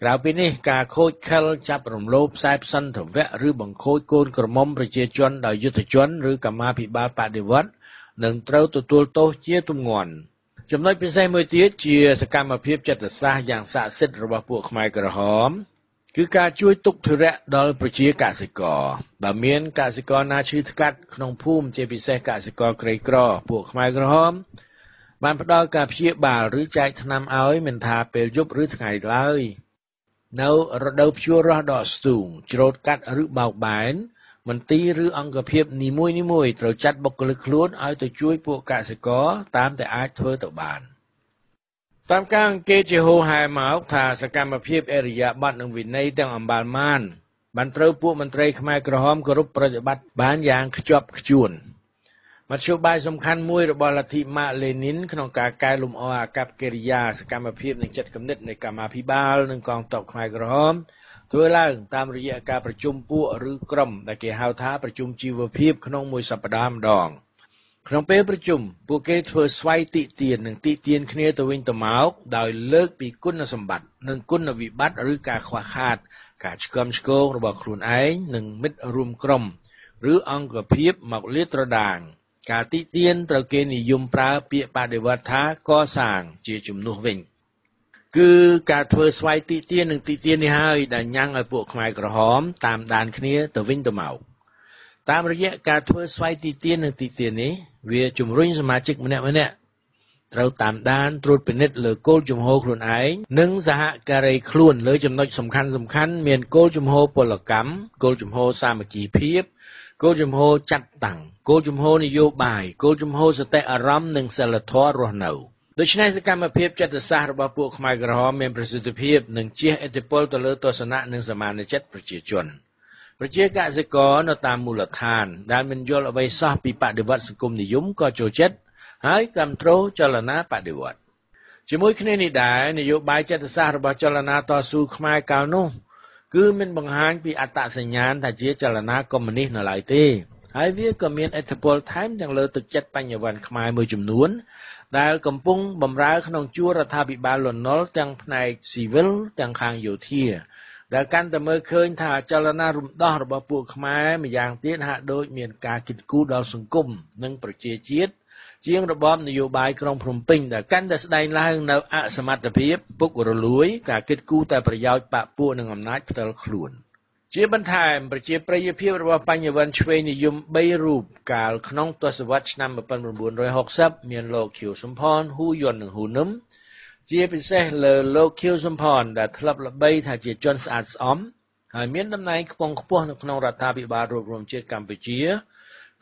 ក្រៅពីនេះការខូចខិលចាប់រំលោភខ្សែផ្សិនធវៈឬបង្ខូចកូនក្រមុំប្រជាជនដោយយុទ្ធជនឬកម្មាភិបាលបដិវត្តនឹងត្រូវទទួលទោសជាទម្ងន់ចំណុចពិសេសមួយទៀតជាសកម្មភាពចិត្តសាស្ត្រយ៉ាងស័ក្តិសិទ្ធិរបស់ពួកខ្មែរក្រហមគឺការជួយទុកធុរៈដល់ប្រជាកសិករបើមានកសិករណាឈឺថ្កាត់ក្នុងភូមិជាពិសេសកសិករក្រីក្រ ពួកខ្មែរក្រហម បានផ្ដល់ការព្យាបាលឬចែកថ្នាំឲ្យមិនថាពេលយប់ឬថ្ងៃឡើយនៅរដូវភ្ជួររាស់ដ៏ស្ទូងច្រូតកាត់ឬបោកបែនមន្ទីរឬអង្គភាពនីមួយនីមួយត្រូវចាត់បុគ្គលិកខ្លួនឲ្យទៅជួយពួកកសិករតាមតែអាចធ្វើទៅបានតាមការអង្កេតជាហូហែមកថាសកម្មភាពអរិយាប័ត្រនិងវិន័យទាំងអំបាលម៉ានបានត្រូវពួកមន្ត្រីខ្មែរក្រហមគោរពប្រតិបត្តិបានយ៉ាងខ្ជាប់ខ្ជួន មធ្យោបាយសំខាន់មួយរបស់លទ្ធិម៉ាលេនីនក្នុងការកែលម្អអាកប្បកិរិយាសកម្មភាពនិងចិត្តគំនិតនៃកម្មាភិបាលនិងកងទ័ពខ្មែរក្រហមធ្វើឡើងតាមរយៈការប្រជុំពួកឬក្រុមដែលគេហៅថាប្រជុំជីវភាពក្នុងមួយសប្តាហ៍ម្ដងក្នុងពេលប្រជុំពួកគេធ្វើស្វ័យតិទៀននិងតិទៀនគ្នាទៅវិញទៅមកដោយលើកពីគុណសម្បត្តិនិងគុណវិបត្តិឬការខ្វះខាត ការឆ្គំឆ្គងរបស់ខ្លួនឯងនិងមិត្តរួមក្រុម ឬអង្គភាពមកលាតត្រដាង ការតិទៀនត្រូវគេនិយមប្រើពាក្យបដិវត្តថាកសាងជាជំនួសវិញ គឺការធ្វើស្វ័យតិទៀននិងតិទៀននេះហើយដែលញ៉ាំងឲ្យពួកខ្មែរក្រហម តាមដានគ្នាទៅវិញទៅមកតាមរយៈការធ្វើស្វ័យទីទាននិងទីទាននេះវាជំរុញសមាជិកម្នាក់ម្នាក់ត្រូវតាមដានត្រួតពិនិត្យលើគោលជំហរខ្លួនឯងនិងសហការីខ្លួនលើចំណុចសំខាន់សំខាន់មានគោលជំហរពលកម្មគោលជំហរសាមគ្គីភាព គោលជំហរចាត់តាំងគោលជំហរនយោបាយគោលជំហរសតិអារម្មណ៍និងសិលធម៌រស់នៅដូច្នេះសកម្មភាពចិត្តសាស្ត្ររបស់ពួកខ្មែរក្រហមមានប្រសិទ្ធភាពនិងជះឥទ្ធិពលទៅលើទស្សនៈនិងសមានចិត្តប្រជាជន។ប្រជាកសិករនៅតាមមូលដ្ឋាន ដែលមិនយល់អ្វីសោះពីបដិវត្តសង្គមនិយមក៏ចូលចិត្តហើយគ្រប់គ្រងចលនាបដិវត្តជាមួយគ្នានេះដែរនយោបាយចិត្តសាស្ត្ររបស់ចលនាតស៊ូខ្មែរកាលនោះ គឺមិនបង្ហាញពីអត្តសញ្ញាណថាជាចលនាកុម្មុយនីសនៅឡើយទេហើយវាក៏មានឥទ្ធិពលថែមទាំងលើទឹកចិត្តបញ្ញវន្តខ្មែរមួយចំនួន ដែលកំពុងបម្រើក្នុងជួររដ្ឋាភិបាលលន់នល់ទាំងផ្នែកស៊ីវិលទាំងខាងយោធាដែលកាន់តែមើលឃើញថាចលនារំដោះរបស់ពួកខ្មែរម្យ៉ាងទៀតហាក់ដូចមានការគិតគូរដល់សង្គមនិងប្រជាជាតិ ជាងរបបនយោបាយក្រុងភ្នំពេញដែលកាន់តែស្ដែងឡើងនៅអសមត្ថភាពពុករលួយការគិតគូរតែប្រយោជន៍បកពួកនិងអំណាចផ្ទាល់ខ្លួន។ជាបន្ថែមប្រជាប្រិយភាពរបស់បញ្ញវន្តឆ្វេងនិយម3រូបកាលក្នុងទសវត្សរ៍ឆ្នាំ1960មានលោកខៀវសំផនហ៊ូយុននិងហ៊ូនឹមជាពិសេសលើលោកខៀវសំផនដែលធ្លាប់ល្បីថាជាជនស្អាតស្អំហើយមានតំណែងខ្ពង់ខ្ពស់នៅក្នុងរដ្ឋាភិបាលរួបរวมជាតិកម្ពុជា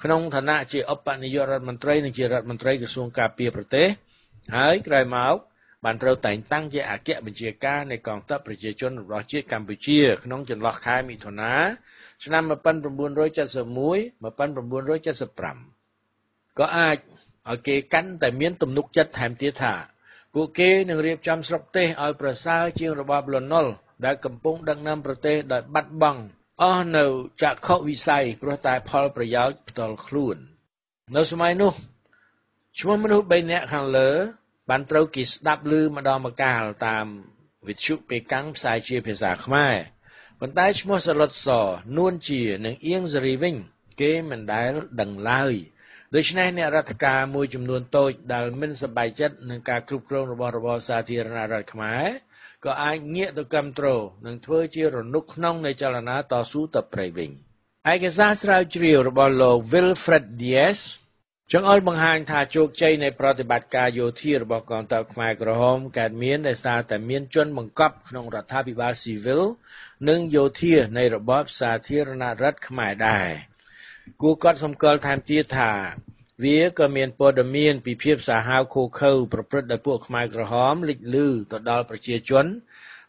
ក្នុងឋានៈជាឧបនាយករដ្ឋមន្ត្រីនិងជារដ្ឋមន្ត្រីក្រសួងការពារប្រទេសហើយក្រោយមកបានត្រូវតែងតាំងជាអគ្គបញ្ជាការនៃកងទ័ពប្រជាជនរបស់ជាតិកម្ពុជាក្នុងចន្លោះខែមិថុនាឆ្នាំ1971 1975ក៏អាចឲ្យគេកាន់តែមានទំនុកចិត្តថែមទៀតថាពួកគេនឹងរៀបចំស្រុកទេសឲ្យប្រសើរជាងរបបលន់នល់ដែលកំពុងដឹកនាំប្រទេសដោយបាត់បង់ អស់នៅចក្ខុវិស័យព្រោះតែផលប្រយោជន៍ផ្ទាល់ខ្លួន នៅសម័យនោះឈ្មោះមនុស្ស3នាក់ខាងលើ បានត្រូវគេស្ដាប់ឮម្ដងម្កាលតាមវិទ្យុពេកាំងផ្សាយជាភាសាខ្មែរប៉ុន្តែឈ្មោះសឡុតសនួនជានិងអៀងសេរីវិញ គេមិនដែលដឹងឡើយដូច្នេះអ្នករដ្ឋការមួយចំនួនតូចដែលមិនសប្បាយចិត្តនឹងការគ្រប់គ្រងរបស់របបសាធារណរដ្ឋខ្មែរ ក៏អាចងាកទៅគ្រប់គ្រងនិងធ្វើជារនុកក្នុងនៃចលនាតស៊ូទៅព្រៃវិញឯកសារស្រាវជ្រាវរបស់លោក Wilfred Diaz ចង្អុលបង្ហាញថាជោគជ័យនៃប្រតិបត្តិការយោធារបស់កងទ័ពខ្មែរក្រហមកើតមានដោយសារតែមានជនបង្កប់ក្នុងរដ្ឋាភិបាលស៊ីវិលនិងយោធានៃរបបសាធារណរដ្ឋខ្មែរដែរគួរកត់សម្គាល់ថែមទៀតថា វាក៏មានព័ត៌មានពីភាពសាហាវឃោឃៅប្រព្រឹត្តដោយពួកខ្មែរក្រហមលេចលឺទៅដល់ប្រជាជន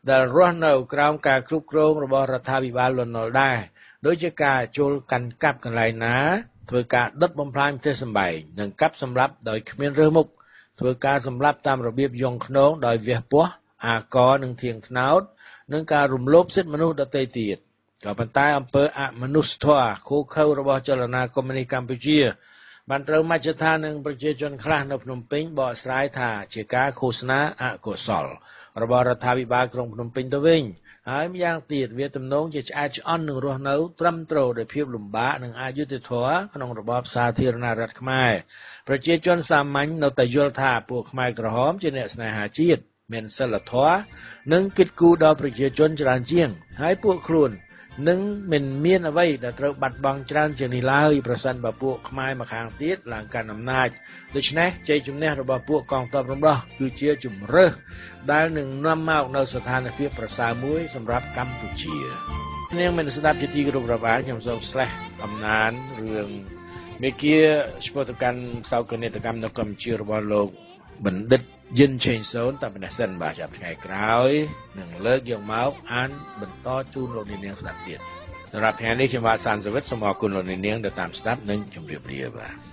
ដែលរស់នៅក្រោមការគ្រប់គ្រងរបស់រដ្ឋាភិបាលលន់នល់ដែរដូចជាការចូលកាន់កាប់កន្លែងណាធ្វើការដុតបំផ្លាញផ្ទះសម្បែងនិងកាប់សម្លាប់ដោយគ្មានរើសមុខធ្វើការសម្លាប់តាមរបៀបយងខ្នងដោយវះពោះអាកនិងធៀងថ្នោតនិងការរំលោភសិទ្ធិមនុស្សដទៃទៀតក៏ប៉ុន្តែអំពើអមនុស្សធម៌ខូខើរបស់ចលនាកុម្មុយនីសកម្ពុជា បានត្រូវមជ្ឈដ្ឋាននិងប្រជាជនខ្លះនៅភ្នំពេញបកស្រាយថាជាការឃោសនាអកុសល របស់រដ្ឋាភិបាលក្រុងភ្នំពេញទៅវិញហើយម្យ៉ាងទៀតវាទំនងជាឆ្អែតឆ្អន់នឹងរស់នៅត្រឹមត្រូវដោយភាពលំបាកនិងអយុត្តិធម៌ក្នុងរបបសាធារណរដ្ឋខ្មែរប្រជាជនសាមញ្ញនៅតែយល់ថាពួកខ្មែរក្រហមជាអ្នកស្នេហាជាតិមានសិលធម៌និងគិតគូរដល់ប្រជាជនច្រើនជាង ហើយពួកខ្លួន នឹងមិនមានអ្វីដែលត្រូវបាត់បង់ច្រើនជាងនេះឡើយប្រសិនបើពួកខ្មែរមកខាងទៀតឡើងកាន់អំណាចដូច្នេះជ័យជំនះរបស់ពួកកងទ័ពរំដោះគឺជាជំរើសដែលនឹងនាំមកនៅស្ថានភាពប្រសើរមួយសម្រាប់កម្ពុជានាងមានស្ដាប់ជាទីគោរពរាប់អានខ្ញុំសូមស្លេះអំណានរឿងមេគាស្ពតកម្មសោកនេតកម្មនៅកម្ពុជារបស់លោកបណ្ឌិត យិនឆេងសូនតែប៉ុណ្ណេះសិនបាទចាប់ថ្ងៃក្រោយនឹងលើកយកមកអានបន្តជូនលោកនាងស្ដាប់ទៀតសម្រាប់ថ្ងៃនេះខ្ញុំបាទសានសវិតសូមអរគុណលោកនាងដែលតាមស្ដាប់និងជម្រាបលាបាទ